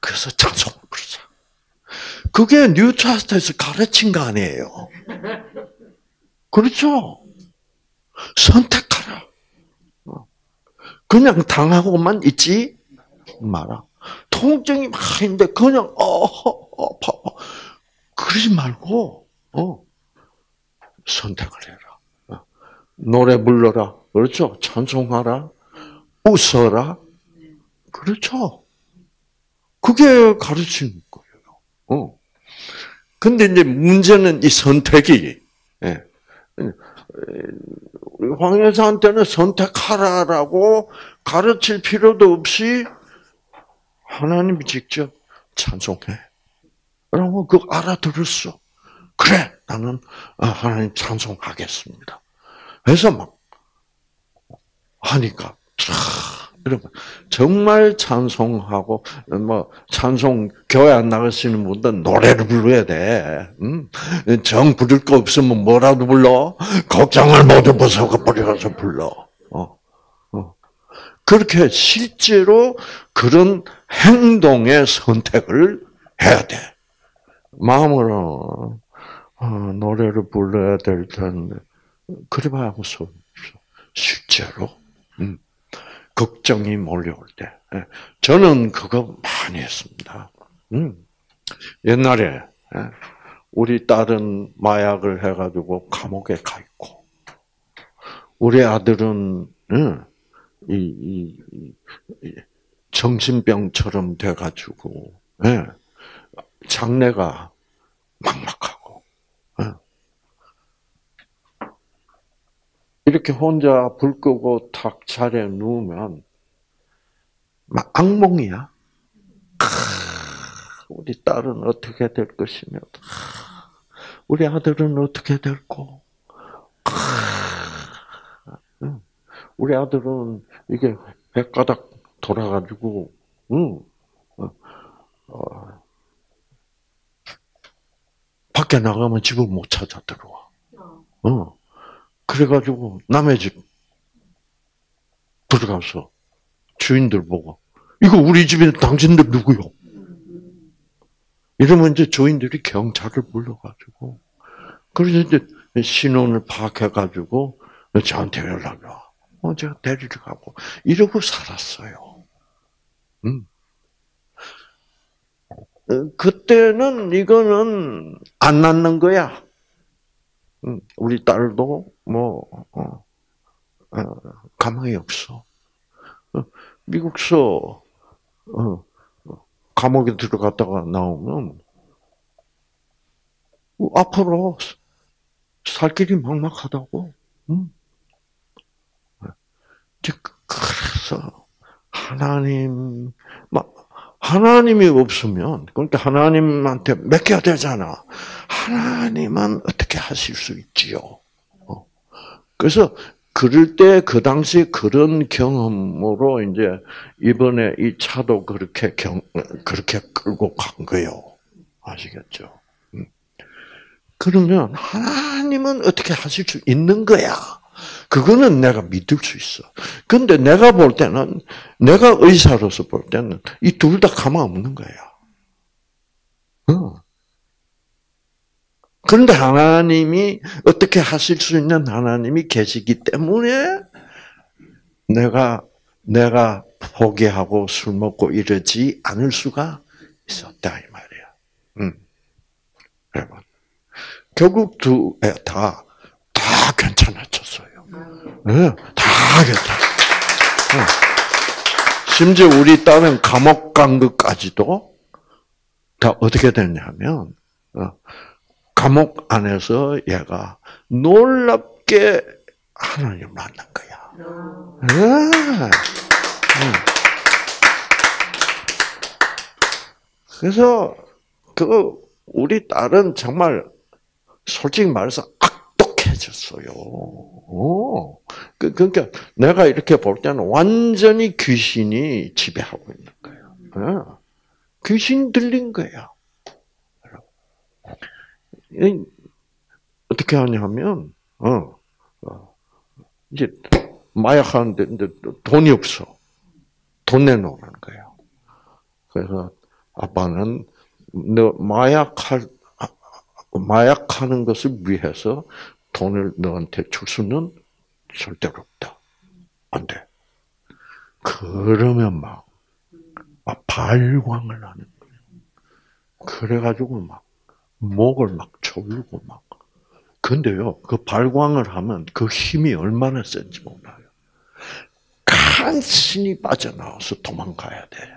그래서 찬송을 그러자. 그게 뉴트라스트에서 가르친 거 아니에요. 그렇죠? 어. 그냥 당하고만 있지 마라. 통증이 막 있는데 그냥 어, 어, 아파. 그러지 말고 어, 선택을 해라. 어. 노래 불러라. 그렇죠? 찬송하라. 웃어라. 그렇죠. 그게 가르치는 거예요. 어. 근데 이제 문제는 이 선택이, 예. 황 여사한테는 선택하라라고 가르칠 필요도 없이 하나님이 직접 찬송해. 라고 그 알아들었어. 그래, 나는 하나님 찬송하겠습니다. 그래서 막 하니까 여러분 정말 찬송하고 뭐 찬송 교회 안 나가시는 분들 노래를 불러야 돼. 음? 정 부를 거 없으면 뭐라도 불러. 걱정을 모두 벗어가 버려서 불러. 어. 어. 그렇게 실제로 그런 행동의 선택을 해야 돼. 마음으로 어, 노래를 불러야 될 텐데 그래봐야 무슨 실제로 음. 걱정이 몰려올 때. 예. 저는 그거 많이 했습니다. 음. 옛날에 예. 우리 딸은 마약을 해가지고 감옥에 가 있고, 우리 아들은 이, 이, 이 정신병처럼 돼가지고 예. 장래가 막막하고 이렇게 혼자 불 끄고 탁 자리에 누우면 막 악몽이야. 우리 딸은 어떻게 될 것이며, 우리 아들은 어떻게 될고, 우리 아들은 이게 백가닥 돌아가지고, 응, 어, 어, 밖에 나가면 집을 못 찾아 들어와. 어. 그래가지고 남의 집 들어가서 주인들 보고 이거 우리 집에 당신들 누구요? 이러면 이제 주인들이 경찰을 불러가지고 그래서 이제 신원을 파악해가지고 저한테 연락이 와. 어, 제가 데리러 가고 이러고 살았어요. 음. 어, 그때는 이거는 안 낫는 거야. 음, 우리 딸도 뭐 어, 어, 가망이 없어. 어, 미국서 어, 감옥에 들어갔다가 나오면 앞으로 살 길이 막막하다고. 음. 그래서 하나님, 하나님이 없으면 그러니까 하나님한테 맡겨야 되잖아. 하나님은 어떻게 하실 수 있지요? 어. 그래서 그럴 때 그 당시 그런 경험으로 이제 이번에 이 차도 그렇게 경 그렇게 끌고 간 거예요. 아시겠죠? 음. 그러면 하나님은 어떻게 하실 수 있는 거야. 그거는 내가 믿을 수 있어. 근데 내가 볼 때는, 내가 의사로서 볼 때는 이 둘 다 가망 없는 거야. 어. 그런데 하나님이 어떻게 하실 수 있는 하나님이 계시기 때문에 내가 내가 포기하고 술 먹고 이러지 않을 수가 있었다 이 말이야. 음. 여러분 결국 두다다 괜찮아졌어요. 네, 다 괜찮아. 네. 심지어 우리 딸은 감옥 간 것까지도 다 어떻게 됐냐면 어, 감옥 안에서 얘가 놀랍게 하나님을 만난 거야. 네. 그래서 그 우리 딸은 정말 솔직히 말해서 악독해졌어요. 오. 그, 그러니까 내가 이렇게 볼 때는 완전히 귀신이 지배하고 있는 거예요. 귀신 들린 거야. 어떻게 하냐면, 어, 어, 이제 마약 하는데 돈이 없어. 돈 내놓으라는 거예요. 그래서 아빠는 너 마약할 마약하는 것을 위해서 돈을 너한테 줄 수는 절대로 없다. 안 돼. 그러면 막, 막 발광을 하는 거예요. 그래가지고 막 목을 막 졸고 막. 근데요, 그 발광을 하면 그 힘이 얼마나 센지 몰라요. 간신히 빠져나와서 도망가야 돼.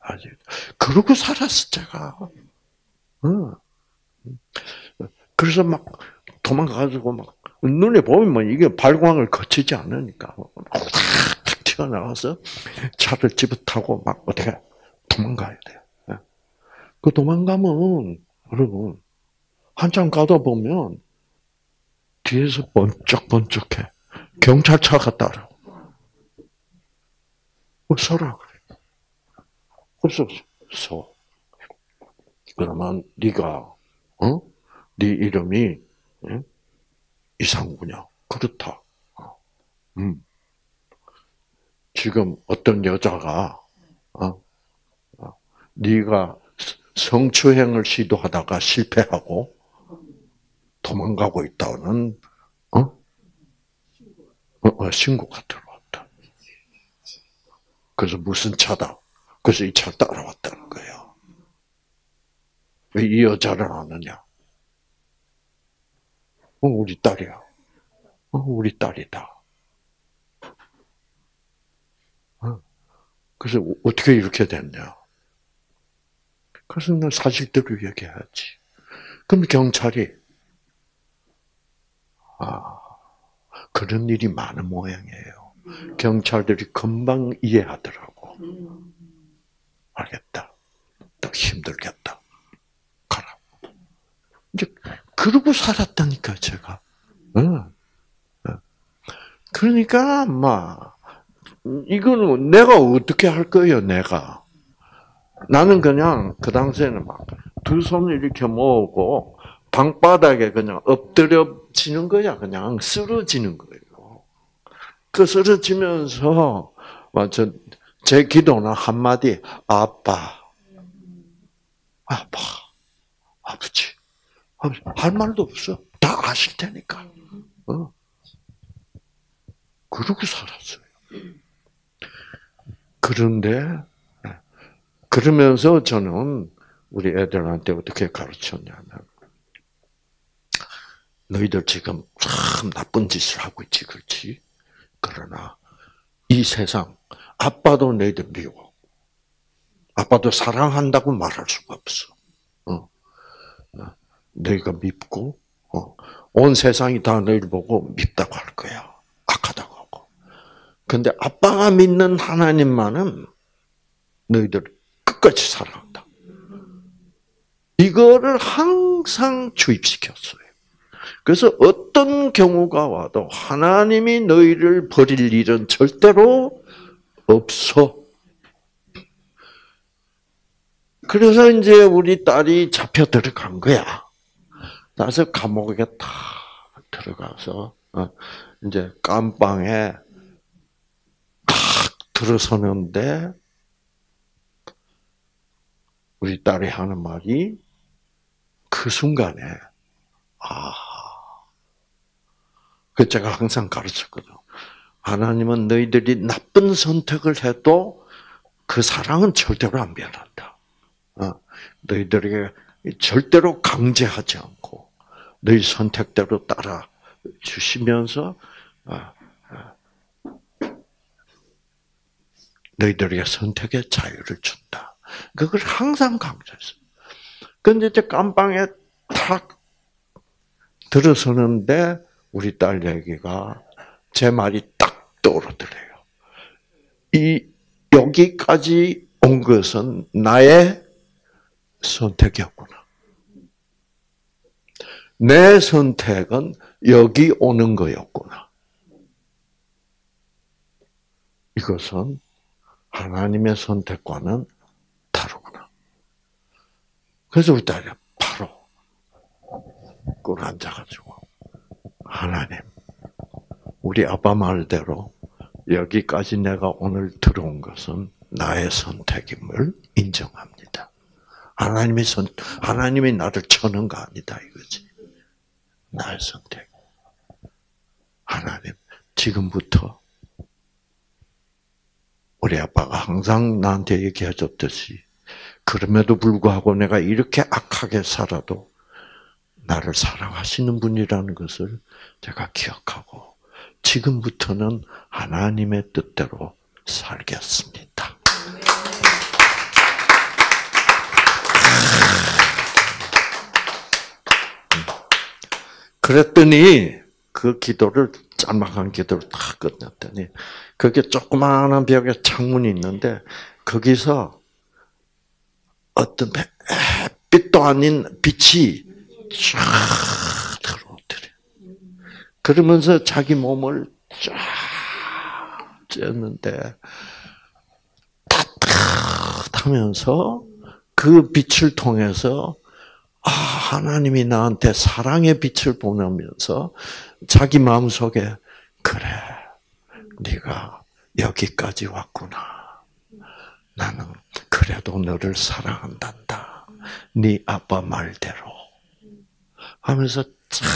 아직. 그러고 살았어, 제가. 어. 그래서 막 도망가가지고 막 눈에 보면 이게 발광을 거치지 않으니까 탁 튀어나와서 차를 집어 타고 막 어떻게 도망가야 돼요. 예. 그 도망가면 여러분 한참 가다 보면 뒤에서 번쩍번쩍해 경찰차가 따라. 서라 그래. 그래서 서. 그러면 네가 어? 네 이름이 응? 이상구냐? 그렇다. 어. 음. 지금 어떤 여자가 어? 어? 네가 성추행을 시도하다가 실패하고 도망가고 있다는 어? 어, 어 신고가 들어왔다. 그래서 무슨 차다? 그래서 이 차 따라왔다는 거예요. 왜 이 여자를 아느냐? 어, 우리 딸이야. 어, 우리 딸이다. 어. 그래서 어떻게 이렇게 됐냐? 그래서 는 사실대로 얘기해야지. 그럼 경찰이 아 그런 일이 많은 모양이에요. 경찰들이 금방 이해하더라고. 알겠다. 또 힘들겠다. 가라. 이제 그러고 살았다니까 제가. 그러니까 막 이거는 내가 어떻게 할 거예요, 내가. 나는 그냥 그 당시에는 막 두 손을 이렇게 모으고 방바닥에 그냥 엎드려 지는 거야. 그냥 쓰러지는 거예요. 그 쓰러지면서 완전 제 기도는 한마디 아빠, 아빠, 아버지 할 말도 없어. 다 아실 테니까. 어. 그러고 살았어요. 그런데 그러면서 저는 우리 애들한테 어떻게 가르쳤냐면 너희들 지금 참 나쁜 짓을 하고 있지, 그렇지? 그러나 이 세상 아빠도 너희들 미워. 아빠도 사랑한다고 말할 수가 없어. 어. 너희가 밉고 어. 온 세상이 다 너희를 보고 밉다고 할 거야. 악하다고 하고. 근데 아빠가 믿는 하나님만은 너희들 끝까지 사랑한다. 이거를 항상 주입시켰어요. 그래서 어떤 경우가 와도 하나님이 너희를 버릴 일은 절대로 없어. 그래서 이제 우리 딸이 잡혀 들어간 거야. 그래서 감옥에 탁 들어가서 어, 이제 깜방에 탁 들어서는데 우리 딸이 하는 말이 그 순간에 아, 그 제가 항상 가르쳤거든. 하나님은 너희들이 나쁜 선택을 해도 그 사랑은 절대로 안 변한다. 어, 너희들에게 절대로 강제하지 않고 너희 선택대로 따라 주시면서 어, 어, 너희들에게 선택의 자유를 준다. 그걸 항상 강조했어요. 근데 이제 깜방에 탁 들어서는데 우리 딸 얘기가 제 말이 딱 떠오르더래요. 이 여기까지 온 것은 나의 선택이었구나. 내 선택은 여기 오는 거였구나. 이것은 하나님의 선택과는 다르구나. 그래서 우리 딸이 바로 꿇 앉아가지고 하나님, 우리 아빠 말대로 여기까지 내가 오늘 들어온 것은 나의 선택임을 인정합니다. 하나님의 선, 하나님이 나를 쳐는 거 아니다 이거지. 나의 선택. 하나님, 지금부터 우리 아빠가 항상 나한테 얘기해 줬듯이 그럼에도 불구하고 내가 이렇게 악하게 살아도 나를 사랑하시는 분이라는 것을 제가 기억하고 지금부터는 하나님의 뜻대로 살겠습니다. 그랬더니 그 기도를 짤막한 기도를 다 끝냈더니 거기에 조그마한 벽에 창문이 있는데 거기서 어떤 빛도 아닌 빛이 쫙 들어오더래. 그러면서 자기 몸을 쫙 쬐는데 따뜻하면서 그 빛을 통해서 아, 하나님이 나한테 사랑의 빛을 보내면서 자기 마음 속에 그래, 네가 여기까지 왔구나. 나는 그래도 너를 사랑한단다. 네 아빠 말대로 하면서 쫙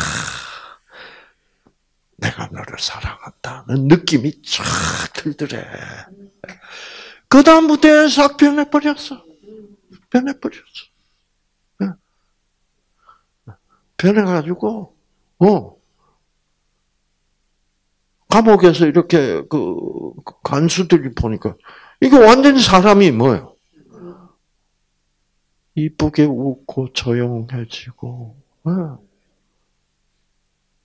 내가 너를 사랑한다는 느낌이 쫙 들더래. 그 다음부터 싹 변해버렸어. 변해버렸어. 변해가지고, 어, 감옥에서 이렇게 그 간수들이 보니까 이게 완전히 사람이 뭐예요? 이쁘게 웃고 조용해지고, 네.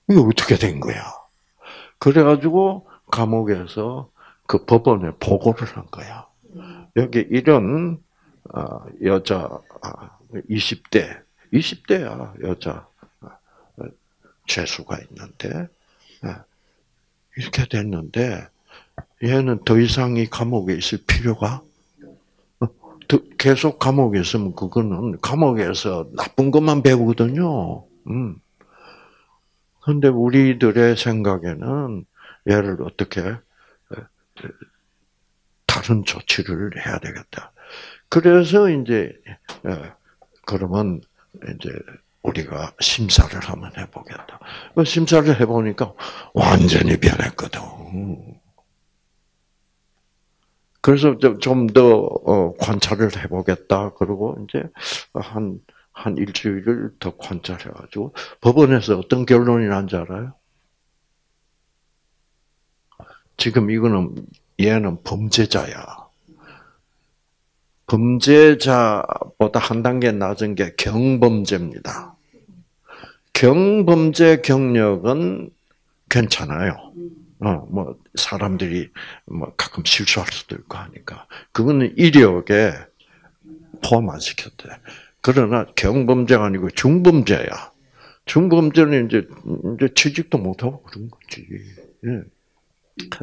이게 어떻게 된 거야? 그래가지고 감옥에서 그 법원에 보고를 한 거야. 여기 이런 어, 여자 20대, 아, 20대야 여자 죄수가 있는데 예, 이렇게 됐는데 얘는 더 이상 이 감옥에 있을 필요가 어, 계속 감옥에 있으면 그거는 감옥에서 나쁜 것만 배우거든요. 음. 근데 우리들의 생각에는 얘를 어떻게 다른 조치를 해야 되겠다. 그래서 이제 그러면 이제 우리가 심사를 한번 해보겠다. 그 심사를 해보니까 완전히 변했거든. 그래서 좀더 어, 관찰을 해보겠다. 그리고 이제 한, 한 일주일을 더 관찰해가지고 법원에서 어떤 결론이 난지 알아요? 지금 이거는 얘는 범죄자야. 범죄자보다 한 단계 낮은 게 경범죄입니다. 경범죄 경력은 괜찮아요. 어, 뭐, 사람들이, 뭐, 가끔 실수할 수도 있고 하니까. 그거는 이력에 포함 안 시켰대. 그러나 경범죄가 아니고 중범죄야. 중범죄는 이제, 이제 취직도 못하고 그런 거지. 예.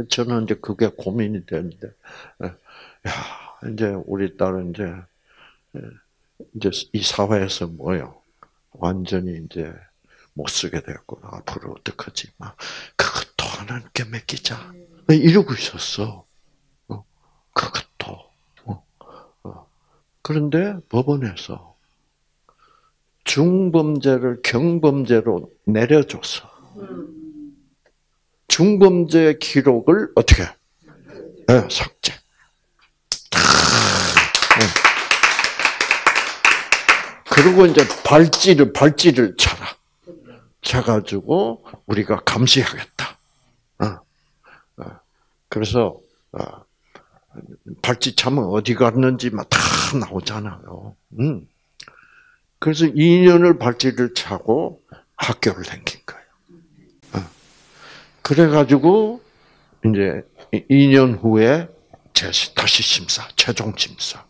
저는 이제 그게 고민이 되는데, 예. 야, 이제 우리 딸은 이제, 예, 이제 이 사회에서 뭐요? 완전히 이제 못 쓰게 됐고, 앞으로 어떡하지? 막, 그것도 하나님께 맡기자. 이러고 있었어. 어, 그것도. 어, 어. 그런데 법원에서 중범죄를 경범죄로 내려줬어. 중범죄 기록을 어떻게? 네, 삭제. 그리고 이제 발찌를 발찌를 차라. 차가지고 우리가 감시하겠다. 어. 어. 그래서 어, 발찌 차면 어디 갔는지 막 다 나오잖아요. 음. 그래서 2년을 발찌를 차고 학교를 다닌 거예요. 그래가지고 이제 2년 후에 다시 심사, 최종 심사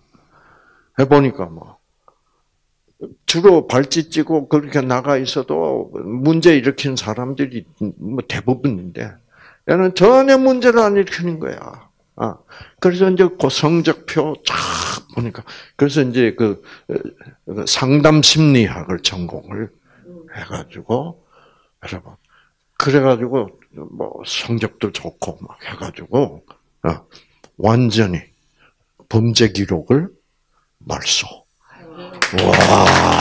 해보니까 뭐 주로 발찌 찌고 그렇게 나가 있어도 문제 일으킨 사람들이 뭐 대부분인데 얘는 전혀 문제를 안 일으키는 거야. 아, 그래서 이제 그 성적표 쫙 보니까 그래서 이제 그, 그 상담 심리학을 전공을 해가지고 여러분 그래가지고 뭐 성적도 좋고 막 해가지고 어, 완전히 범죄 기록을 말소. 와.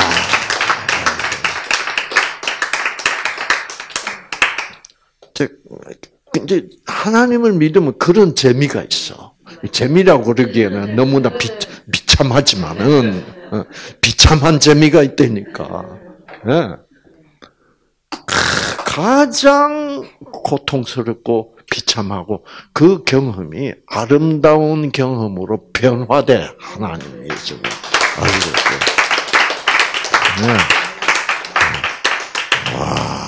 이제 하나님을 믿으면 그런 재미가 있어. 재미라고 그러기에는 너무나 비, 비참하지만은 어, 비참한 재미가 있다니까. 네. 가장 고통스럽고 비참하고 그 경험이 아름다운 경험으로 변화돼 하나님이 지금 알고 있어요. 네. 와,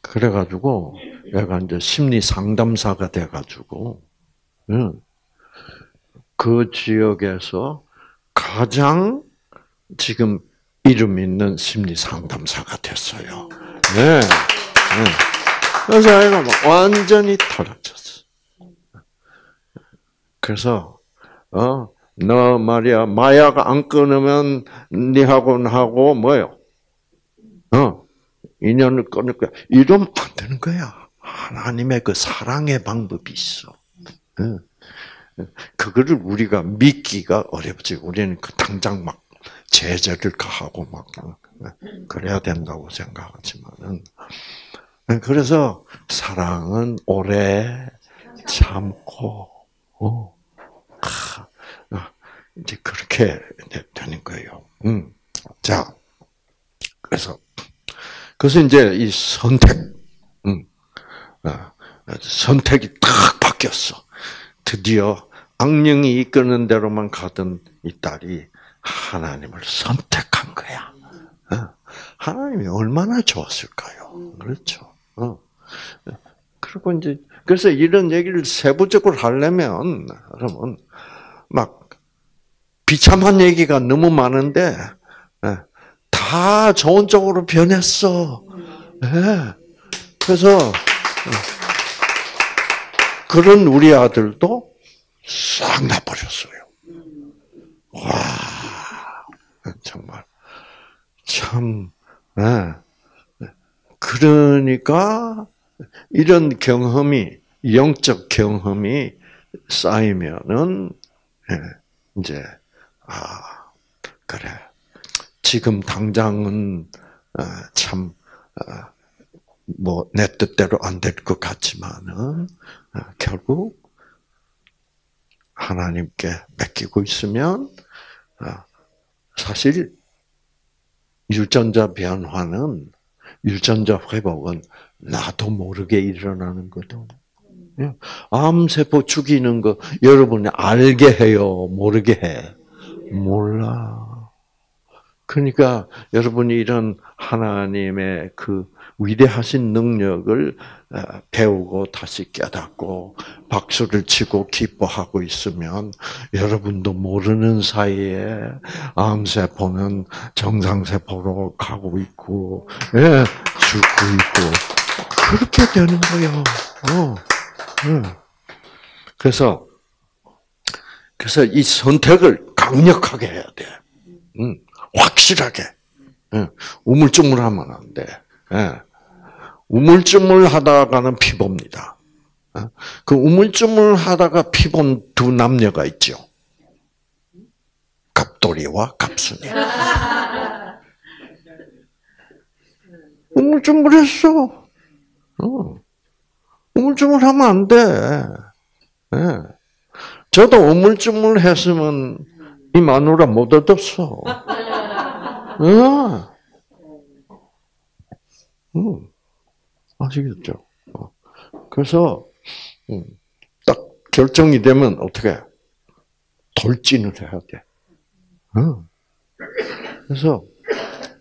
그래가지고 얘가 이제 심리 상담사가 돼가지고 그 지역에서 가장 지금 이름 있는 심리 상담사가 됐어요. 네. 네. 그래서 아이가 완전히 털어졌어. 그래서 어 너 말이야 마약 안 끊으면 니하고 나하고 뭐요? 어 인연을 끊을 거야. 이러면 안 되는 거야. 하나님의 그 사랑의 방법이 있어. 그거를 우리가 믿기가 어렵지. 우리는 그 당장 막 제재를 가하고 막 그래야 된다고 생각하지만은 그래서 사랑은 오래 참고 어, 이제 그렇게 되는 거예요. 음. 자, 그래서 그래서 이제 이 선택, 음. 어, 선택이 딱 바뀌었어. 드디어 악령이 이끄는 대로만 가던 이 딸이 하나님을 선택한 거야. 어? 하나님이 얼마나 좋았을까요? 그렇죠. 어. 그리고 이제 그래서 이런 얘기를 세부적으로 하려면 여러분 막 비참한 얘기가 너무 많은데 예, 다 좋은 쪽으로 변했어. 네. 그래서 그런 우리 아들도 싹 나버렸어요. 와, 정말. 참, 네. 그러니까, 이런 경험이, 영적 경험이 쌓이면은, 예, 이제, 아, 그래. 지금 당장은, 어, 참, 어, 뭐, 내 뜻대로 안 될 것 같지만은, 어, 결국, 하나님께 맡기고 있으면, 사실, 유전자 변화는, 유전자 회복은 나도 모르게 일어나는 거든. 예. 암세포 죽이는 거 여러분이 알게 해요? 모르게 해? 몰라. 그러니까 여러분이 이런 하나님의 그 위대하신 능력을 어, 배우고 다시 깨닫고 박수를 치고 기뻐하고 있으면 여러분도 모르는 사이에 암세포는 정상세포로 가고 있고 예, 죽고 있고 그렇게 되는 거예요. 어, 예. 그래서 그래서 이 선택을 강력하게 해야 돼. 음, 확실하게. 예, 우물쭈물하면 안 돼. 예. 우물쭈물 하다가는 피봅니다. 어? 그 우물쭈물 하다가 피본 두 남녀가 있죠. 갑돌이와 갑순이. 우물쭈물했어. 어. 우물쭈물하면 안 돼. 네. 저도 우물쭈물했으면 이 마누라 못 얻었어. 어. 음. 아시겠죠? 어. 그래서 음, 딱 결정이 되면 어떻게 돌진을 해야 돼. 어. 그래서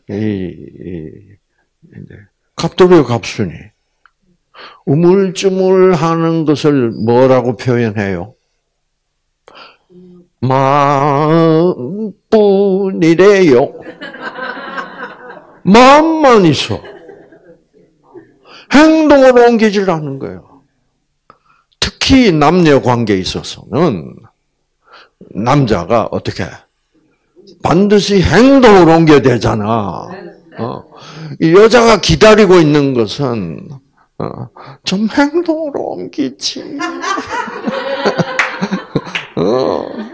이, 이 이제 갑돌이 갑순이 우물쭈물하는 것을 뭐라고 표현해요? 마음뿐이래요. 마음만 있어. 행동을 옮기질 않는 거예요. 특히 남녀 관계에 있어서는 남자가 어떻게 반드시 행동을 옮겨야 되잖아. 어. 여자가 기다리고 있는 것은 어, 좀 행동을 옮기지. 어.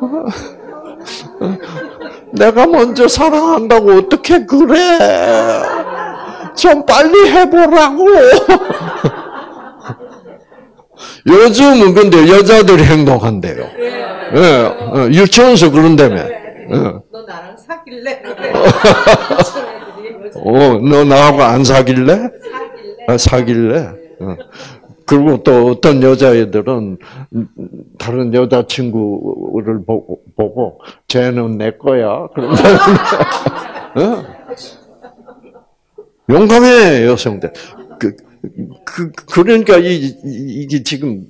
내가 먼저 사랑한다고 어떻게 그래? 좀 빨리 해보라고. 요즘은 근데 여자들이 행동한대요. 예, 네, 유치원에서 그런다며. 네. 너 나랑 사귈래? 어, 너 나하고 안 사귈래? 사귈래? 아, 사귈래? 어. 그리고 또 어떤 여자애들은 다른 여자친구를 보고, 보고 쟤는 내 거야. 그런다. 어? 용감해, 여성들. 그, 그, 그러니까 이, 이게 지금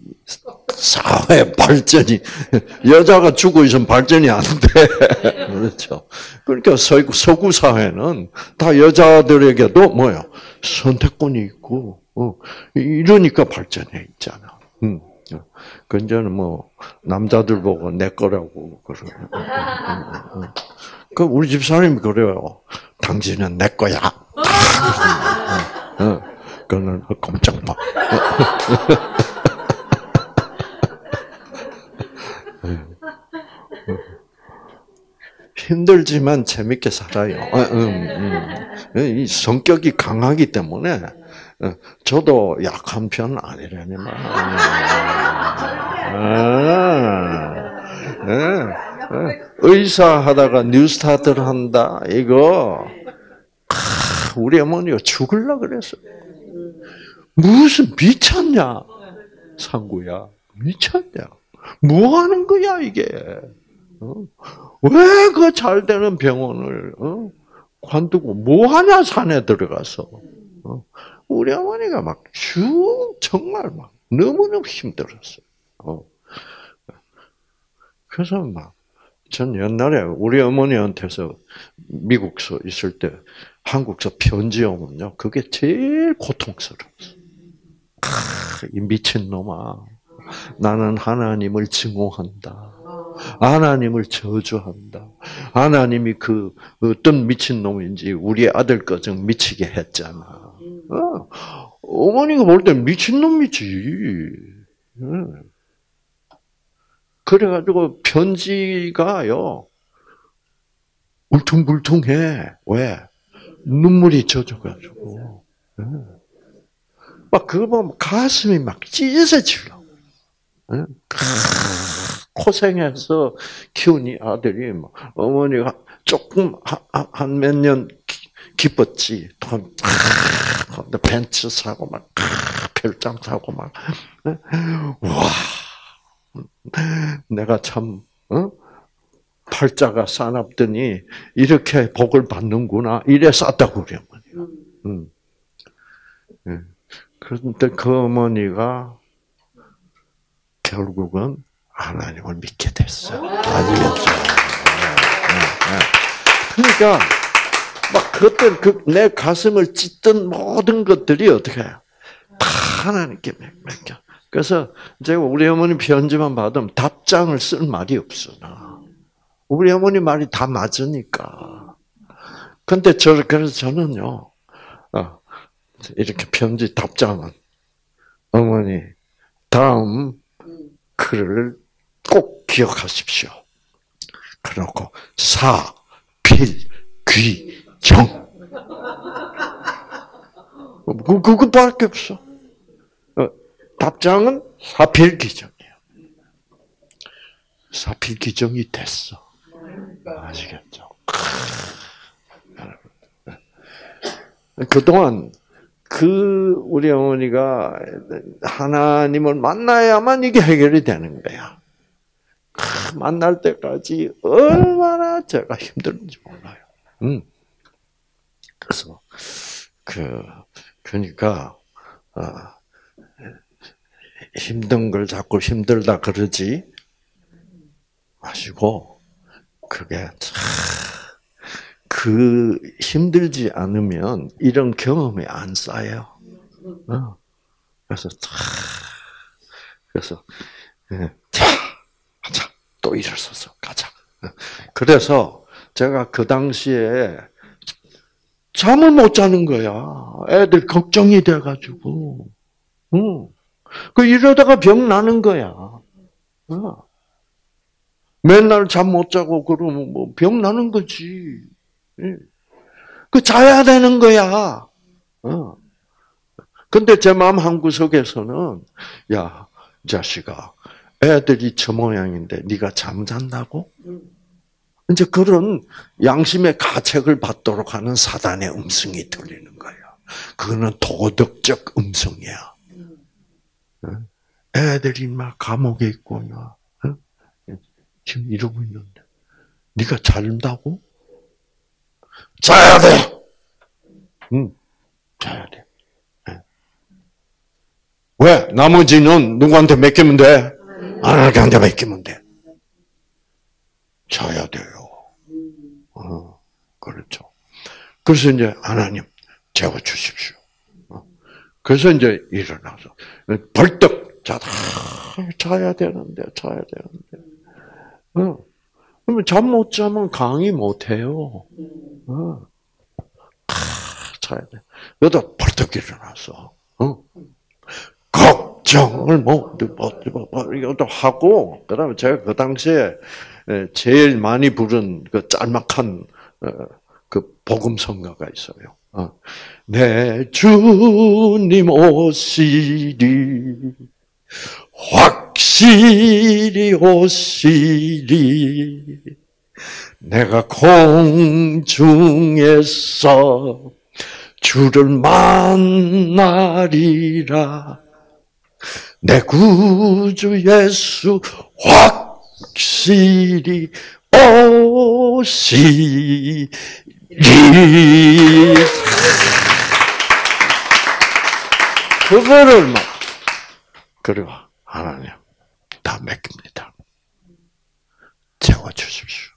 사회 발전이, 여자가 죽어 있으면 발전이 안 돼. 그렇죠. 그러니까 서구 사회는 다 여자들에게도 뭐요? 선택권이 있고, 어, 이러니까 발전해 있잖아. 음. 그 이제는 뭐 남자들 보고 내 거라고 그러. 음, 음, 음. 그 우리 집 사람이 그래요. 당신은 내 거야. 어, 그는 깜짝 막. 힘들지만 재밌게 살아요. 이 성격이 강하기 때문에 어, 저도 약한 편은 아니라니 말. 아, 네. 의사 하다가 뉴스타트를 한다 이거 우리 어머니가 죽을라 그랬어. 무슨 미쳤냐, 상구야 미쳤냐? 뭐 하는 거야 이게? 어? 왜그 잘 되는 병원을 어? 관두고 뭐 하냐 산에 들어가서? 어? 우리 어머니가 막 쭉 정말 막 너무너무 힘들었어요. 어. 그래서 막, 전 옛날에 우리 어머니한테서 미국서 있을 때 한국서 편지 오면요. 그게 제일 고통스러웠어요. 이 미친 놈아. 나는 하나님을 증오한다. 하나님을 저주한다. 하나님이 그 어떤 미친 놈인지 우리 아들 거정 미치게 했잖아. 어. 어머니가 볼땐 미친 놈이지. 그래가지고 편지가요 울퉁불퉁해. 왜? 눈물이 젖어가지고. 막 그거 보면 가슴이 막 찢어질러. 고생해서 키운 이 아들이 뭐 어머니가 조금 한 몇년 기뻤지. 돈 벤츠 사고 막 별장 사고 막 와. 내가 참 어? 팔자가 싸납더니 이렇게 복을 받는구나. 이래 쌌다고 그래 어머니가. 음. 음. 그런데 그 어머니가 결국은 하나님을 믿게 됐어. 아시겠죠? 그러니까 막 그때 그내 가슴을 찢던 모든 것들이 어떻게 다 하나님께 맡겨. 그래서 제가 우리 어머니 편지만 받으면 답장을 쓸 말이 없어 나. 우리 어머니 말이 다 맞으니까. 근데 저 그래서 저는요. 어, 이렇게 편지 답장은 어머니 다음 글을 꼭 기억하십시오. 그러고 사, 필, 귀, 정. 그, 그것밖에 없어. 어, 답장은 사필 기정이에요. 사필 기정이 됐어. 아시겠죠? 그동안 그 우리 어머니가 하나님을 만나야만 이게 해결이 되는 거야. 만날 때까지 얼마나 제가 힘들는지 몰라요. 음. 그래서 그 그러니까 어, 힘든 걸 자꾸 힘들다 그러지 마시고 그게 그 힘들지 않으면 이런 경험이 안 쌓여. 어. 그래서 그래서 예, 자, 자, 또 일어서서 가자. 어. 그래서 제가 그 당시에 잠을 못 자는 거야. 애들 걱정이 돼가지고. 응. 그 이러다가 병 나는 거야. 어. 맨날 잠 못 자고 그러면 뭐 병 나는 거지. 예. 그 자야 되는 거야. 어. 근데 제 마음 한 구석에서는 야 자식아, 애들이 저 모양인데 네가 잠 잔다고? 이제 그런 양심의 가책을 받도록 하는 사단의 음성이 들리는 거야. 그거는 도덕적 음성이야. 애들이 막 감옥에 있고 막 지금 이러고 있는데 네가 잘다고 자야 돼. 응, 자야 돼. 네. 왜? 나머지는 누구한테 맡기면 돼? 하나님한테 맡기면 돼. 자야 돼요. 어, 그렇죠. 그래서 이제 하나님 재워 주십시오. 어. 그래서 이제 일어나서 벌떡 자다 자야 되는데 자야 되는데. 어. 그러면 잠 못 자면 강의 못 해요. 어. 자야 돼. 여기다 벌떡 일어나서, 어? 걱정을 못, 못, 못, 이것도 하고, 그 다음에 제가 그 당시에 제일 많이 부른 그 짤막한, 어, 그 복음 성가가 있어요. 어. 내 주님 오시리, 확실히 오시리, 내가 공중에서 주를 만나리라. 내 구주 예수 확 실히 오시리. 그거를 막, 그리고 하나님, 다 맡깁니다. 채워주십시오.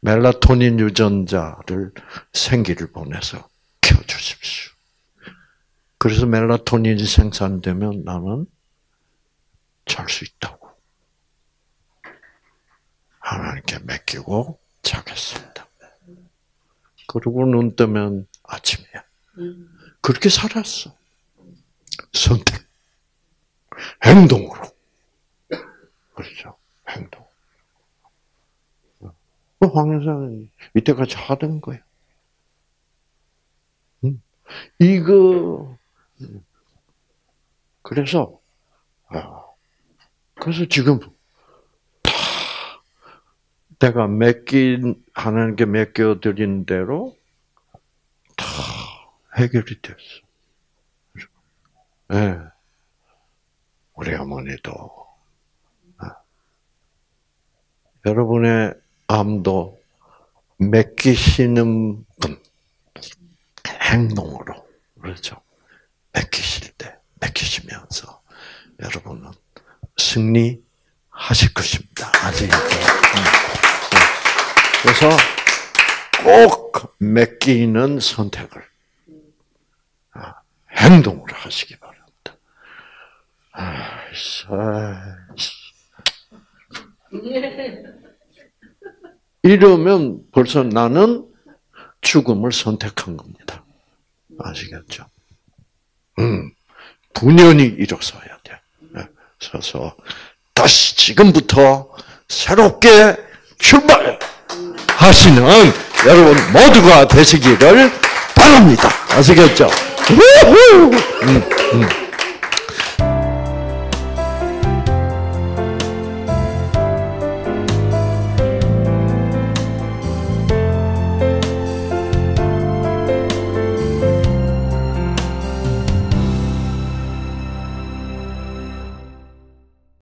멜라토닌 유전자를 생기를 보내서 켜주십시오. 그래서 멜라토닌이 생산되면 나는 잘 수 있다고. 하나님께 맡기고 자겠습니다. 그리고 눈 뜨면 아침이야. 그렇게 살았어. 선택. 행동으로. 그렇죠. 행동. 그 황현상이 이때까지 하던 거야. 응? 이거, 그래서, 아, 그래서 지금 다 내가 맡긴, 하나님께 맡겨드린 대로 다 해결이 됐어. 예. 네. 우리 어머니도 여러분의 암도 맡기시는 분 행동으로 그렇죠. 맡기실 때 맡기시면서 여러분은 승리하실 것입니다. 아시겠죠? 그래서 꼭 맡기는 선택을 아, 행동으로 하시기 바랍니다. 이러면 벌써 나는 죽음을 선택한 겁니다. 아시겠죠? 음, 분연히 일어서야 돼. 네, 서서 다시 지금부터 새롭게 출발 하시는 여러분 모두가 되시기를 바랍니다. 아시겠죠? 음, 음.